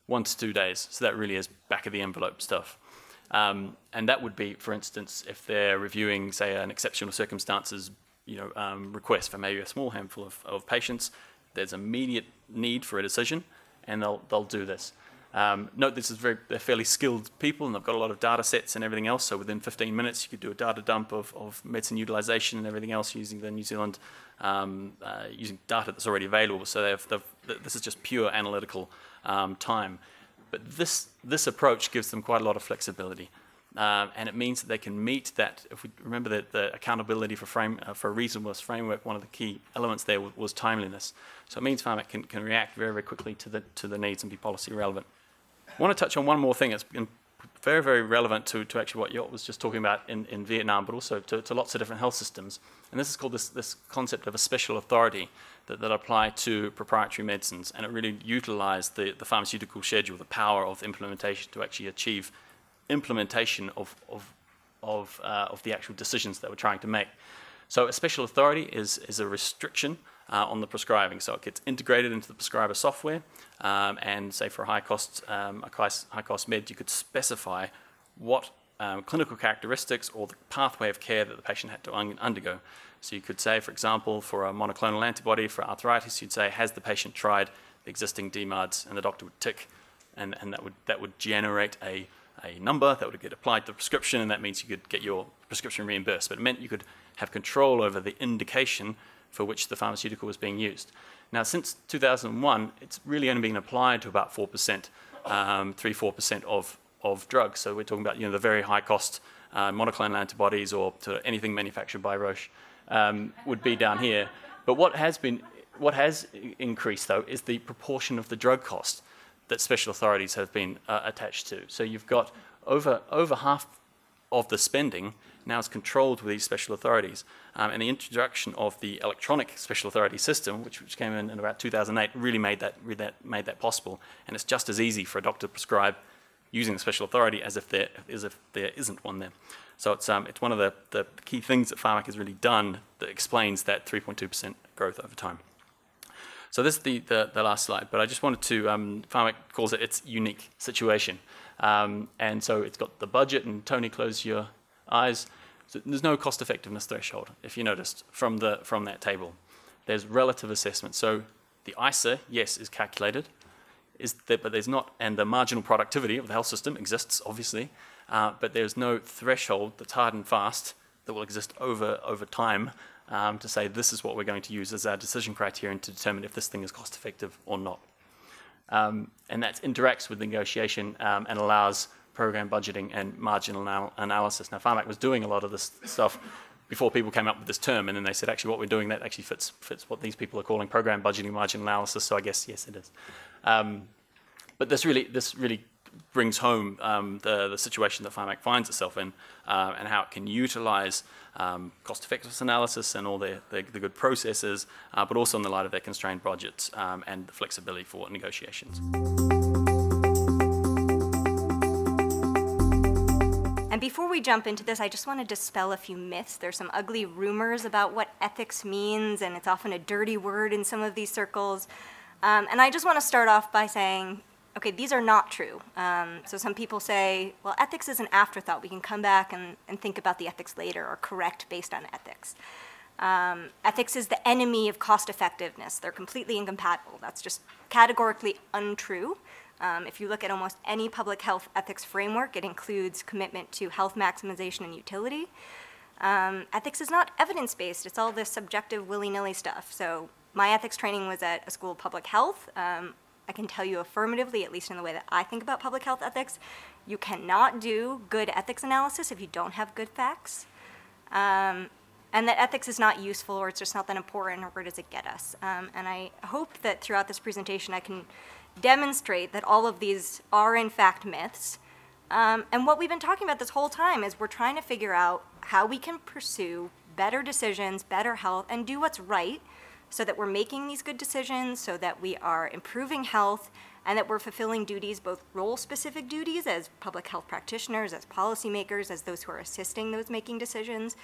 one to two days. So that really is back of the envelope stuff. Um, and that would be, for instance, if they're reviewing, say, an exceptional circumstances you know, um, request for maybe a small handful of, of, patients, there's immediate need for a decision, and they'll, they'll do this. Um, note this is very, they're fairly skilled people and they've got a lot of data sets and everything else. So within 15 minutes, you could do a data dump of, of medicine utilization and everything else using the New Zealand, um, uh, using data that's already available. So they've, they've, this is just pure analytical um, time. But this, this approach gives them quite a lot of flexibility. Um, and it means that they can meet that. If we remember that the accountability for frame uh, for a reasonableness framework, one of the key elements there was, timeliness. So it means Pharmac can, can react very very quickly to the to the needs and be policy relevant. I want to touch on one more thing very very relevant to, to actually what Yot was just talking about in, in Vietnam, but also to, to lots of different health systems. And this is called this this concept of a special authority that, that apply to proprietary medicines, and it really utilized the, the pharmaceutical schedule, the power of implementation to actually achieve implementation of, of, of, uh, of the actual decisions that we're trying to make. So a special authority is, is a restriction uh, on the prescribing. So it gets integrated into the prescriber software, um, and say for a high cost, um, a high cost med, you could specify what um, clinical characteristics or the pathway of care that the patient had to un undergo. So you could say, for example, for a monoclonal antibody for arthritis, you'd say, has the patient tried the existing DMARDs? And the doctor would tick, and, and that, would, that would generate a, a number that would get applied to the prescription, and that means you could get your prescription reimbursed. But it meant you could have control over the indication for which the pharmaceutical was being used. Now, since 2001, it's really only been applied to about 4%, um, 3 4% of, of drugs. So we're talking about you know, the very high cost uh, monoclonal antibodies or anything manufactured by Roche um, would be down here. But what has been what has increased though is the proportion of the drug cost that special authorities have been uh, attached to. So you've got over over half of the spending now is controlled with these special authorities. Um, and the introduction of the electronic special authority system, which, which came in in about 2008, really made that, that, made that possible. And it's just as easy for a doctor to prescribe using the special authority as if there, as if there isn't one there. So it's, um, it's one of the, the key things that Pharmac has really done that explains that 3.2% growth over time. So this is the, the, the, last slide, but I just wanted to, um, Pharmac calls it its unique situation. Um, and so it's got the budget, and Tony, close your eyes. So there's no cost effectiveness threshold, if you noticed, from, the, from that table. There's relative assessment. So the ICER, yes, is calculated, is there, but there's not, and the marginal productivity of the health system exists, obviously, uh, but there's no threshold that's hard and fast that will exist over, over time um, to say this is what we're going to use as our decision criterion to determine if this thing is cost effective or not. Um, and that interacts with negotiation um, and allows program budgeting and marginal anal analysis. Now, Pharmac was doing a lot of this stuff before people came up with this term, and then they said, actually, what we're doing, that actually fits, fits what these people are calling program budgeting marginal analysis, so I guess, yes, it is. Um, but this really, this really brings home um, the, the situation that Pharmac finds itself in uh, and how it can utilize um, cost effectiveness analysis and all the, the, the good processes, uh, but also in the light of their constrained budgets um, and the flexibility for negotiations. Before we jump into this, I just want to dispel a few myths. There's some ugly rumors about what ethics means, and it's often a dirty word in some of these circles. Um, and I just want to start off by saying, okay, these are not true. Um, so some people say, well, ethics is an afterthought. We can come back and, and think about the ethics later or correct based on ethics. Um, ethics is the enemy of cost effectiveness. They're completely incompatible. That's just categorically untrue. Um, if you look at almost any public health ethics framework, it includes commitment to health maximization and utility. Um, ethics is not evidence based, it's all this subjective, willy nilly stuff. So, my ethics training was at a school of public health. Um, I can tell you affirmatively, at least in the way that I think about public health ethics, you cannot do good ethics analysis if you don't have good facts. Um, and that ethics is not useful or it's just not that important or where does it get us. Um, and I hope that throughout this presentation I can demonstrate that all of these are in fact myths. Um, and what we've been talking about this whole time is we're trying to figure out how we can pursue better decisions, better health, and do what's right so that we're making these good decisions, so that we are improving health, and that we're fulfilling duties, both role specific duties as public health practitioners, as policymakers, as those who are assisting those making decisions,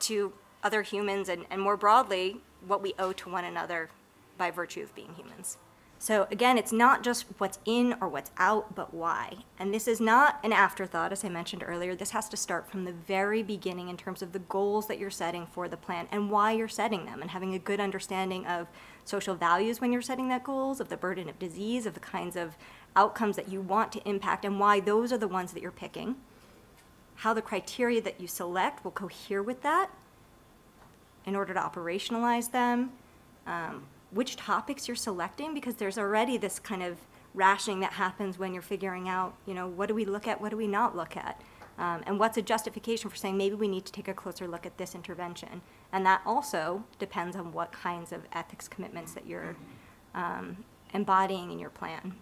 to other humans, and, and more broadly, what we owe to one another by virtue of being humans. So again, it's not just what's in or what's out, but why. And this is not an afterthought, as I mentioned earlier. This has to start from the very beginning in terms of the goals that you're setting for the plan and why you're setting them, and having a good understanding of social values when you're setting that goals, of the burden of disease, of the kinds of outcomes that you want to impact, and why those are the ones that you're picking. How the criteria that you select will cohere with that in order to operationalize them. Um, which topics you're selecting because there's already this kind of rationing that happens when you're figuring out, you know, what do we look at, what do we not look at, um, and what's a justification for saying maybe we need to take a closer look at this intervention. And that also depends on what kinds of ethics commitments that you're um, embodying in your plan.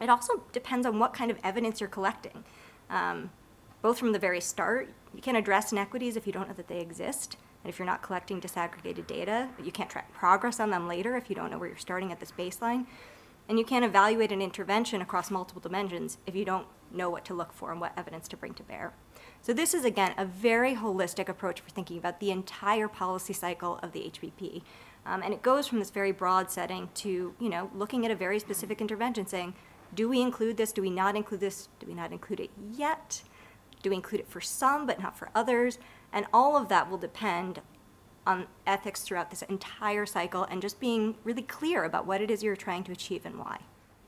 It also depends on what kind of evidence you're collecting. Um, both from the very start, you can't address inequities if you don't know that they exist. And if you're not collecting disaggregated data, you can't track progress on them later if you don't know where you're starting at this baseline. And you can't evaluate an intervention across multiple dimensions if you don't know what to look for and what evidence to bring to bear. So this is, again, a very holistic approach for thinking about the entire policy cycle of the HBP. Um, and it goes from this very broad setting to, you know, looking at a very specific intervention saying, do we include this? Do we not include this? Do we not include it yet? Do we include it for some but not for others? And all of that will depend on ethics throughout this entire cycle and just being really clear about what it is you're trying to achieve and why.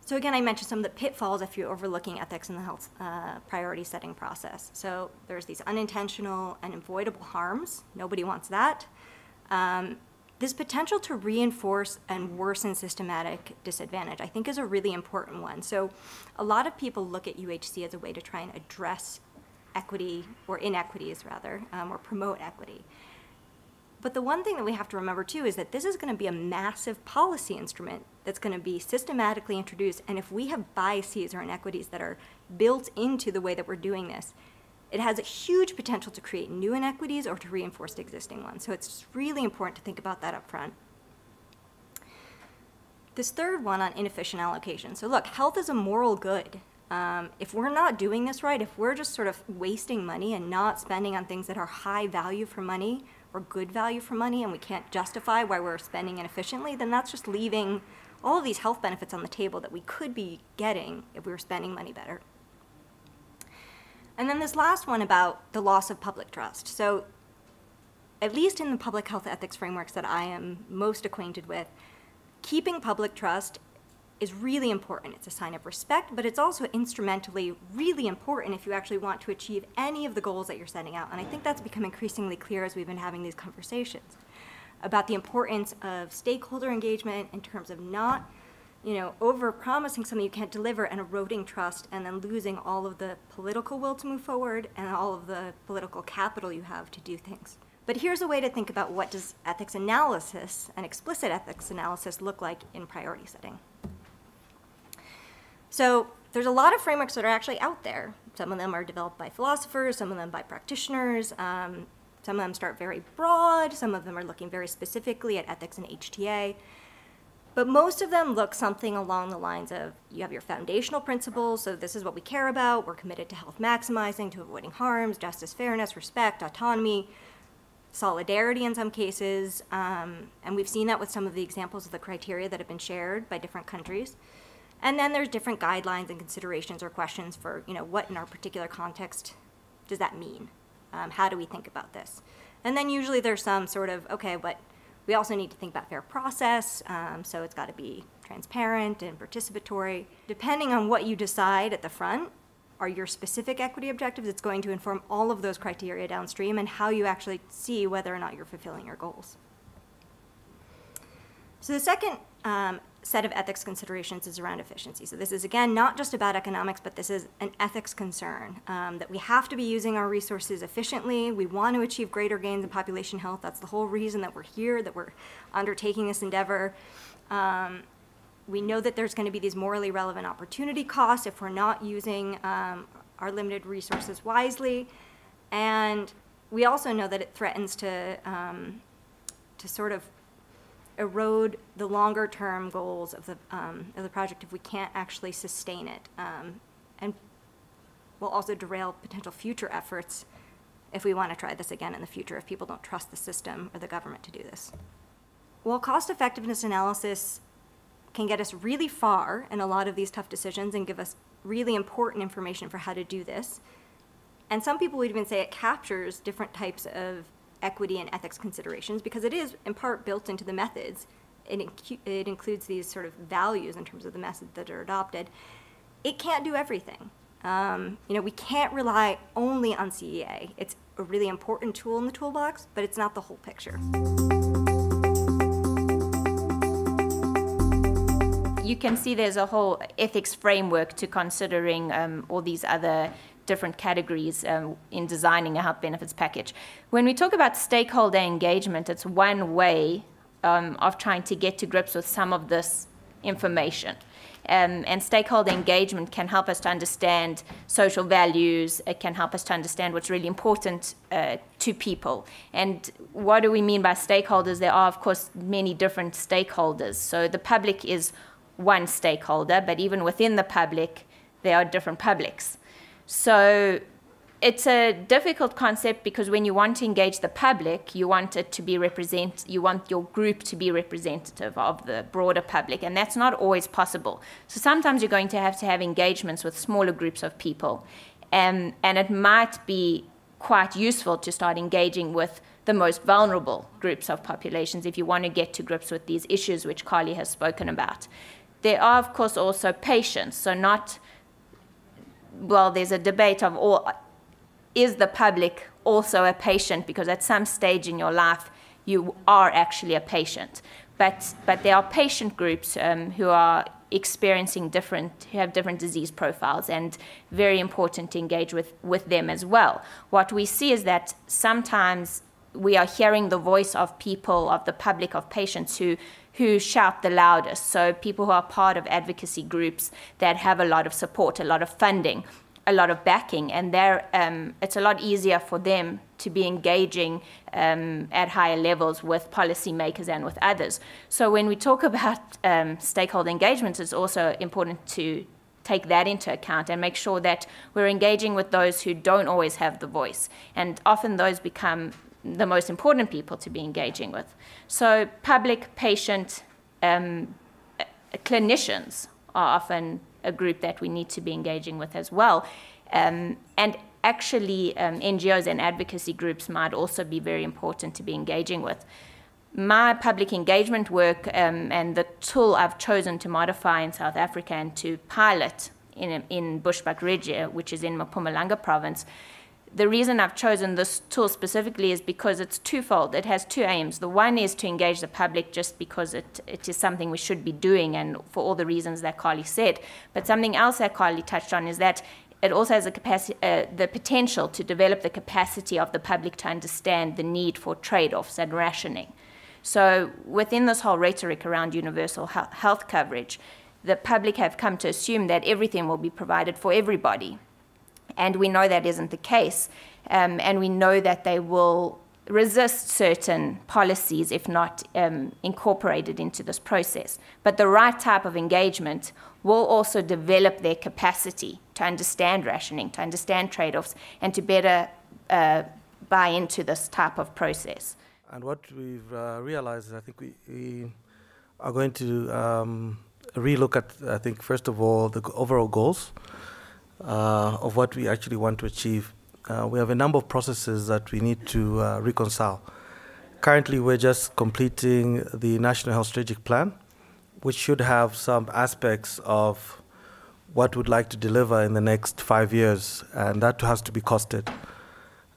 So again, I mentioned some of the pitfalls if you're overlooking ethics in the health uh, priority setting process. So there's these unintentional and avoidable harms. Nobody wants that. Um, this potential to reinforce and worsen systematic disadvantage, I think, is a really important one. So a lot of people look at UHC as a way to try and address equity or inequities rather, um, or promote equity. But the one thing that we have to remember too is that this is going to be a massive policy instrument that's going to be systematically introduced. And if we have biases or inequities that are built into the way that we're doing this, it has a huge potential to create new inequities or to reinforce existing ones. So it's really important to think about that up front. This third one on inefficient allocation. So look, health is a moral good. Um, if we're not doing this right, if we're just sort of wasting money and not spending on things that are high value for money or good value for money, and we can't justify why we're spending inefficiently, then that's just leaving all of these health benefits on the table that we could be getting if we were spending money better. And then this last one about the loss of public trust. So, at least in the public health ethics frameworks that I am most acquainted with, keeping public trust is really important. It's a sign of respect, but it's also instrumentally really important if you actually want to achieve any of the goals that you're setting out. And I think that's become increasingly clear as we've been having these conversations about the importance of stakeholder engagement in terms of not you know, over promising something you can't deliver and eroding trust and then losing all of the political will to move forward and all of the political capital you have to do things. But here's a way to think about what does ethics analysis and explicit ethics analysis look like in priority setting. So there's a lot of frameworks that are actually out there. Some of them are developed by philosophers, some of them by practitioners. Um, some of them start very broad, some of them are looking very specifically at ethics and HTA. But most of them look something along the lines of you have your foundational principles, so this is what we care about. We're committed to health maximizing, to avoiding harms, justice, fairness, respect, autonomy. solidarity in some cases, um, and we've seen that with some of the examples of the criteria that have been shared by different countries. And then there's different guidelines and considerations or questions for, you know, what in our particular context does that mean? Um, how do we think about this? And then usually there's some sort of, okay, but we also need to think about fair process, um, so it's got to be transparent and participatory. Depending on what you decide at the front, are your specific equity objectives, it's going to inform all of those criteria downstream and how you actually see whether or not you're fulfilling your goals. So the second um, set of ethics considerations is around efficiency. So this is, again, not just about economics, but this is an ethics concern, um, that we have to be using our resources efficiently. We want to achieve greater gains in population health. That's the whole reason that we're here, that we're undertaking this endeavor. Um, we know that there's going to be these morally relevant opportunity costs if we're not using um, our limited resources wisely. And we also know that it threatens to, um, to sort of erode the longer term goals of the, um, of the project if we can't actually sustain it. Um, and will also derail potential future efforts if we want to try this again in the future if people don't trust the system or the government to do this. While cost effectiveness analysis can get us really far in a lot of these tough decisions and give us really important information for how to do this. And some people would even say it captures different types of equity and ethics considerations because it is in part built into the methods. It, incu- it includes these sort of values in terms of the methods that are adopted. It can't do everything. Um, you know, we can't rely only on CEA. It's a really important tool in the toolbox, but it's not the whole picture. you can see there's a whole ethics framework to considering um, all these other different categories um, in designing a health benefits package. When we talk about stakeholder engagement, it's one way um, of trying to get to grips with some of this information. Um, and stakeholder engagement can help us to understand social values. It can help us to understand what's really important uh, to people. And what do we mean by stakeholders? There are, of course, many different stakeholders. So the public is one stakeholder, but even within the public, there are different publics. So it's a difficult concept because when you want to engage the public, you want it to be represent, you want your group to be representative of the broader public, and that's not always possible. So sometimes you're going to have to have engagements with smaller groups of people, and, and it might be quite useful to start engaging with the most vulnerable groups of populations if you want to get to grips with these issues which Carleigh has spoken about. There are, of course, also patients. So not, well, there's a debate of all, is the public also a patient? Because at some stage in your life, you are actually a patient. But, but there are patient groups um, who are experiencing different, who have different disease profiles, and very important to engage with, with them as well. What we see is that sometimes we are hearing the voice of people, of the public, of patients who who shout the loudest. So people who are part of advocacy groups that have a lot of support, a lot of funding, a lot of backing, and they're, um, it's a lot easier for them to be engaging um, at higher levels with policymakers and with others. So when we talk about um, stakeholder engagement, it's also important to take that into account and make sure that we're engaging with those who don't always have the voice. And often those become the most important people to be engaging with. So public, patient, um, clinicians are often a group that we need to be engaging with as well. Um, and actually, um, NGOs and advocacy groups might also be very important to be engaging with. My public engagement work um, and the tool I've chosen to modify in South Africa and to pilot in, in Bushbuckridge, which is in Mpumalanga province, the reason I've chosen this tool specifically is because it's twofold. It has two aims. The one is to engage the public just because it, it is something we should be doing and for all the reasons that Carleigh said. But something else that Carleigh touched on is that it also has uh, the potential to develop the capacity of the public to understand the need for trade-offs and rationing. So within this whole rhetoric around universal health coverage, the public have come to assume that everything will be provided for everybody and we know that isn't the case. Um, and we know that they will resist certain policies if not um, incorporated into this process. But the right type of engagement will also develop their capacity to understand rationing, to understand trade offs, and to better uh, buy into this type of process. And what we've uh, realized is I think we, we are going to um, relook at, I think, first of all, the overall goals uh, of what we actually want to achieve. Uh, we have a number of processes that we need to uh, reconcile. Currently, we're just completing the National Health Strategic Plan, which should have some aspects of what we'd like to deliver in the next five years, and that has to be costed.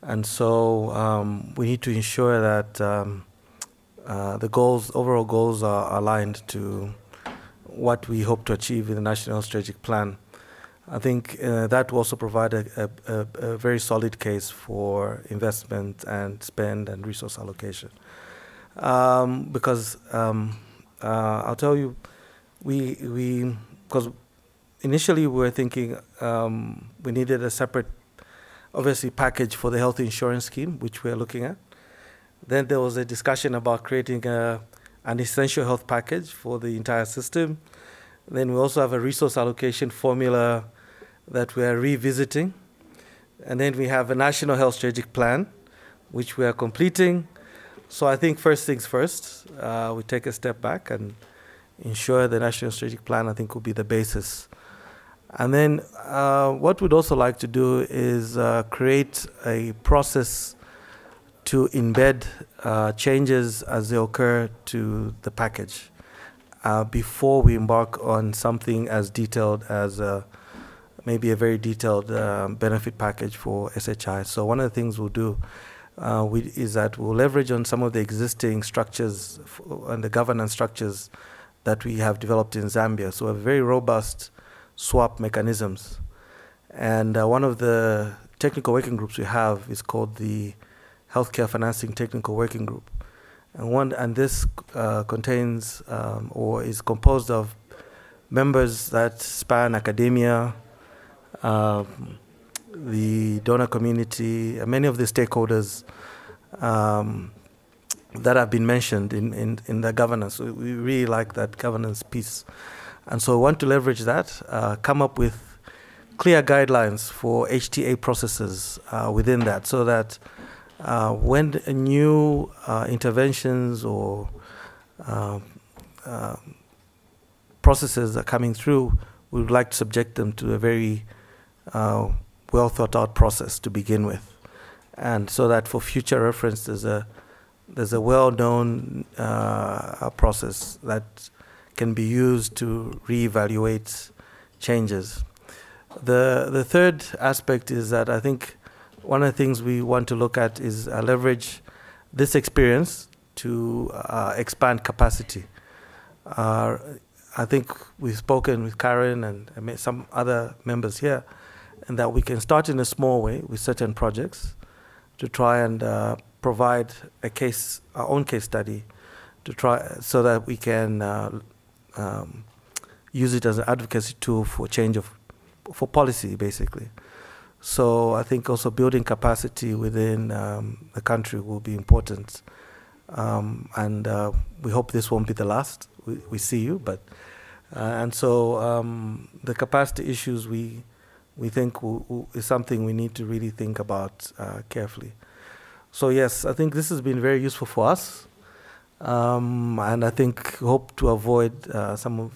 And so um, we need to ensure that um, uh, the goals, overall goals, are aligned to what we hope to achieve in the National Strategic Plan. I think uh, that will also provide a, a, a, very solid case for investment and spend and resource allocation. Um, because um, uh, I'll tell you, we we because initially we were thinking um, we needed a separate, obviously, package for the health insurance scheme, which we're looking at. Then there was a discussion about creating a, an essential health package for the entire system. Then we also have a resource allocation formula that we are revisiting. And then we have a national health strategic plan, which we are completing. So I think first things first, uh, we take a step back and ensure the national strategic plan, I think, will be the basis. And then uh, what we'd also like to do is uh, create a process to embed uh, changes as they occur to the package uh, before we embark on something as detailed as uh, maybe a very detailed uh, benefit package for SHI. So one of the things we'll do uh, we, is that we'll leverage on some of the existing structures and the governance structures that we have developed in Zambia. So a very robust SWAp mechanisms. And uh, one of the technical working groups we have is called the Healthcare Financing Technical Working Group. And, one, and this uh, contains um, or is composed of members that span academia, um, the donor community, many of the stakeholders um, that have been mentioned in, in, in the governance. We, we, really like that governance piece. And so we want to leverage that, uh, come up with clear guidelines for HTA processes uh, within that so that uh, when new uh, interventions or uh, uh, processes are coming through, we would like to subject them to a very uh, well thought out process to begin with, and so that for future reference, there's a there's a well known uh, process that can be used to reevaluate changes. The the third aspect is that I think one of the things we want to look at is uh, leverage this experience to uh, expand capacity. Uh, I think we've spoken with Karen and some other members here and that we can start in a small way with certain projects to try and uh, provide a case, our own case study, to try so that we can uh, um, use it as an advocacy tool for change of, for policy, basically. So I think also building capacity within um, the country will be important, um, and uh, we hope this won't be the last. We, we see you, but uh, and so um, the capacity issues we we think is something we need to really think about uh, carefully. So yes, I think this has been very useful for us, um, and I think hope to avoid uh, some of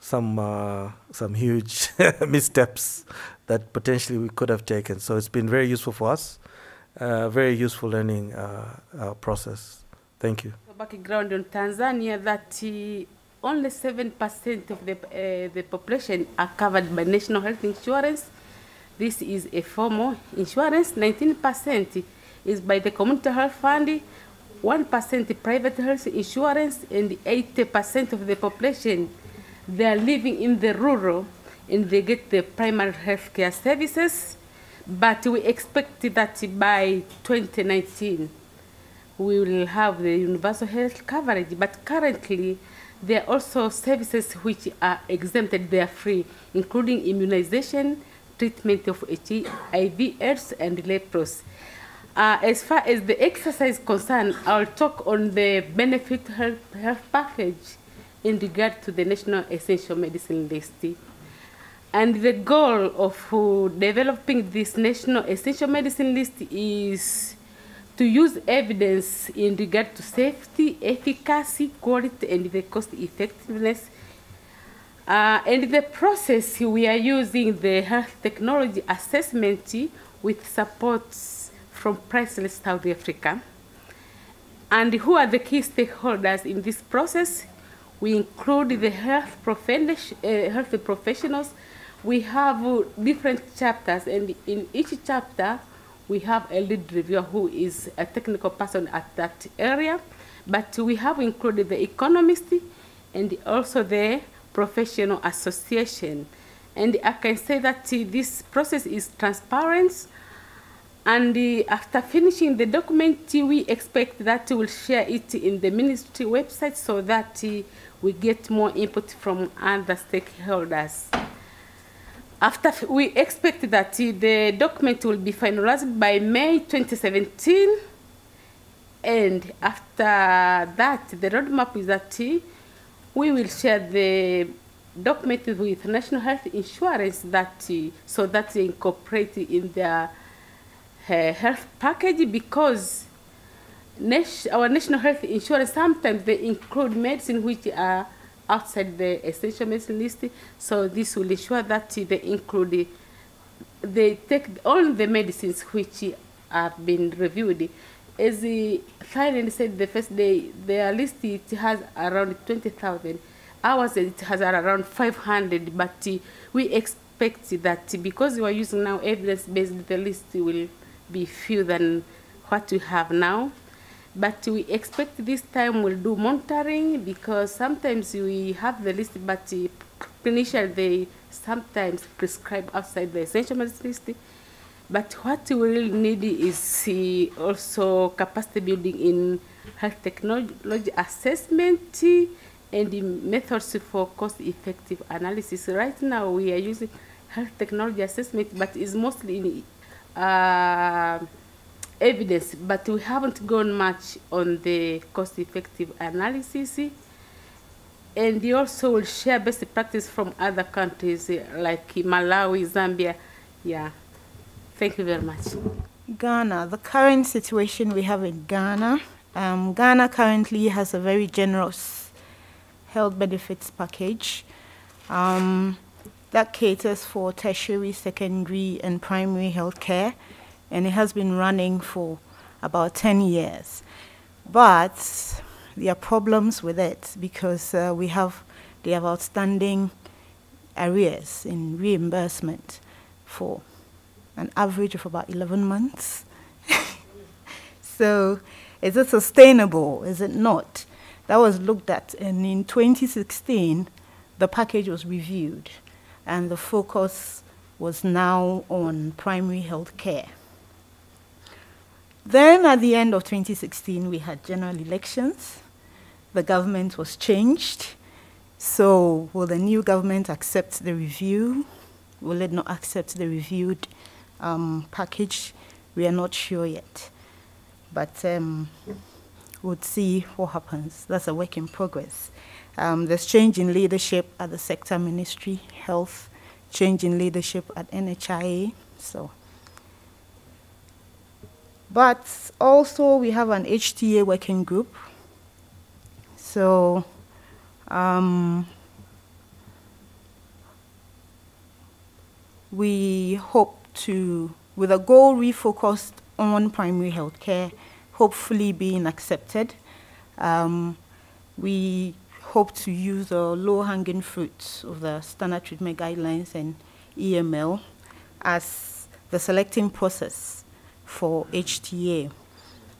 some uh, some huge missteps that potentially we could have taken. So it's been very useful for us, uh, very useful learning uh, uh, process. Thank you. Background on Tanzania that only 7% of the, uh, the population are covered by national health insurance. This is a formal insurance. 19% is by the community health fund, 1% private health insurance, and 80% of the population, they are living in the rural and they get the primary health care services. But we expect that by 2019, we will have the universal health coverage. But currently, there are also services which are exempted, they are free, including immunization, treatment of HIV, AIDS, and leprosy. Uh, as far as the exercise is concerned, I'll talk on the benefit health, health package in regard to the National Essential Medicine List. And the goal of uh, developing this national essential medicine list is to use evidence in regard to safety, efficacy, quality, and the cost effectiveness. Uh, and the process, we are using the health technology assessment with supports from Priceless South Africa. And who are the key stakeholders in this process? We include the health, uh, health professionals. We have different chapters, and in each chapter, we have a lead reviewer who is a technical person at that area, but we have included the economist and also the professional association. And I can say that this process is transparent. And after finishing the document, we expect that we'll share it in the ministry website so that we get more input from other stakeholders. After we expect that the document will be finalized by May 2017, and after that, the roadmap is that we will share the document with National Health Insurance that so that they incorporate in their uh, health package because our national health insurance sometimes they include medicine which are outside the essential medicine list. So this will ensure that they include, they take all the medicines which have been reviewed. As the client said the first day, their list it has around 20,000. Ours it has around 500, but we expect that because we are using now evidence-based, the list will be fewer than what we have now. But we expect this time we'll do monitoring because sometimes we have the list, but clinicians they sometimes prescribe outside the essential medicine list. But what we really need is also capacity building in health technology assessment and methods for cost-effective analysis. Right now we are using health technology assessment, but it's mostly in uh, evidence, but we haven't gone much on the cost-effective analysis. And we also will share best practice from other countries like Malawi, Zambia. Yeah. Thank you very much. Ghana, the current situation we have in Ghana. Um, Ghana currently has a very generous health benefits package um, that caters for tertiary, secondary, and primary health care and it has been running for about 10 years. But there are problems with it because uh, we have they have outstanding arrears in reimbursement for an average of about 11 months. so is it sustainable? Is it not? That was looked at, and in 2016, the package was reviewed, and the focus was now on primary health care. Then at the end of 2016, we had general elections. The government was changed. So will the new government accept the review? Will it not accept the reviewed um, package? We are not sure yet. But um, we'll see what happens. That's a work in progress. Um, there's change in leadership at the sector ministry, health, change in leadership at NHIA. So but also we have an HTA working group. So um, we hope to, with a goal refocused on primary health care, hopefully being accepted. Um, we hope to use the low-hanging fruits of the standard treatment guidelines and EML as the selecting process for HTA.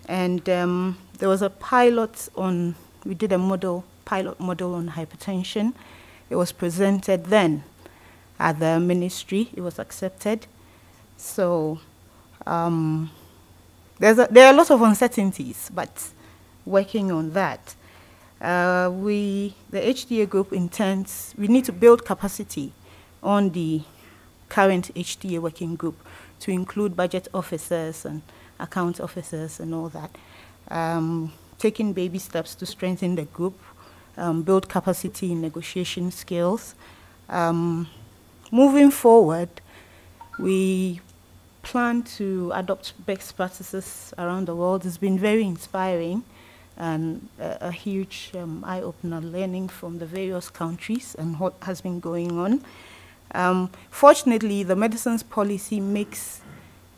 And um, there was a pilot on, we did a model, pilot model on hypertension. It was presented then at the ministry. It was accepted. So um, there's a, there are a lot of uncertainties, but working on that. Uh, we, the HTA group intends, we need to build capacity on the current HTA working group to include budget officers and account officers and all that. Um, taking baby steps to strengthen the group, um, build capacity in negotiation skills, um, moving forward, we plan to adopt best practices around the world. It's been very inspiring and a, a huge um, eye-opener learning from the various countries and what has been going on. Um, fortunately, the medicines policy makes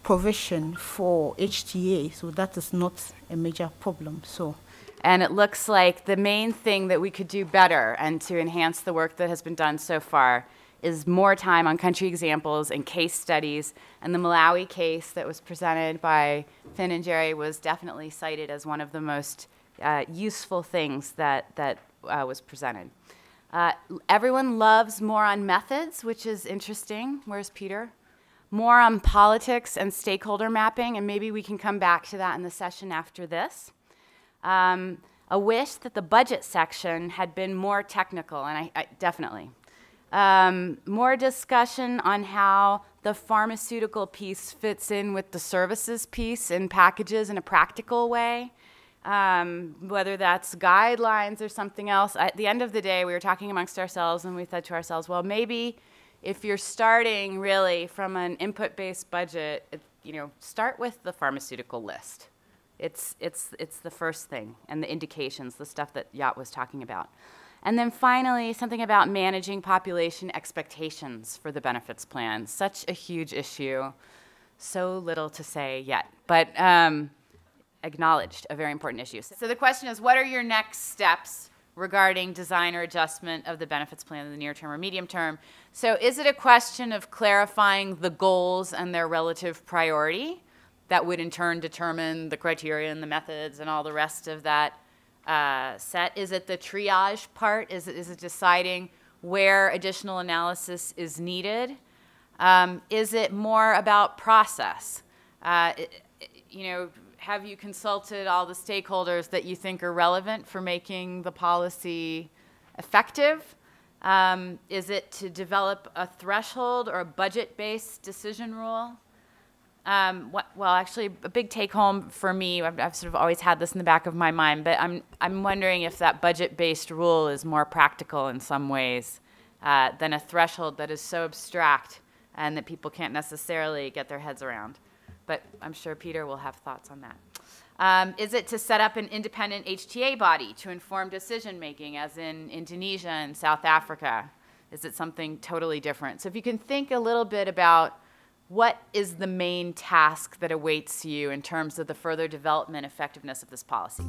provision for HTA, so that is not a major problem. So. And it looks like the main thing that we could do better and to enhance the work that has been done so far is more time on country examples and case studies. And the Malawi case that was presented by Finn and Jerry was definitely cited as one of the most uh, useful things that, that uh, was presented. Uh, everyone loves more on methods, which is interesting. Where's Peter? More on politics and stakeholder mapping, and maybe we can come back to that in the session after this. Um, a wish that the budget section had been more technical, and I, I definitely. Um, more discussion on how the pharmaceutical piece fits in with the services piece and packages in a practical way. Um, whether that's guidelines or something else. At the end of the day, we were talking amongst ourselves and we said to ourselves, well, maybe if you're starting really from an input-based budget, it, you know, start with the pharmaceutical list. It's, it's, it's the first thing and the indications, the stuff that Yot was talking about. And then finally, something about managing population expectations for the benefits plan. Such a huge issue. So little to say yet, but um, acknowledged a very important issue. So the question is, what are your next steps regarding design or adjustment of the benefits plan in the near term or medium term? So is it a question of clarifying the goals and their relative priority that would in turn determine the criteria and the methods and all the rest of that uh, set? Is it the triage part? Is it, is it deciding where additional analysis is needed? Um, is it more about process? Uh, it, you know, have you consulted all the stakeholders that you think are relevant for making the policy effective? Um, is it to develop a threshold or a budget-based decision rule? Um, what, well, actually, a big take-home for me, I've, I've, sort of always had this in the back of my mind, but I'm, I'm wondering if that budget-based rule is more practical in some ways uh, than a threshold that is so abstract and that people can't necessarily get their heads around. But I'm sure Peter will have thoughts on that. Um, is it to set up an independent HTA body to inform decision making, as in Indonesia and South Africa? Is it something totally different? So if you can think a little bit about what is the main task that awaits you in terms of the further development effectiveness of this policy?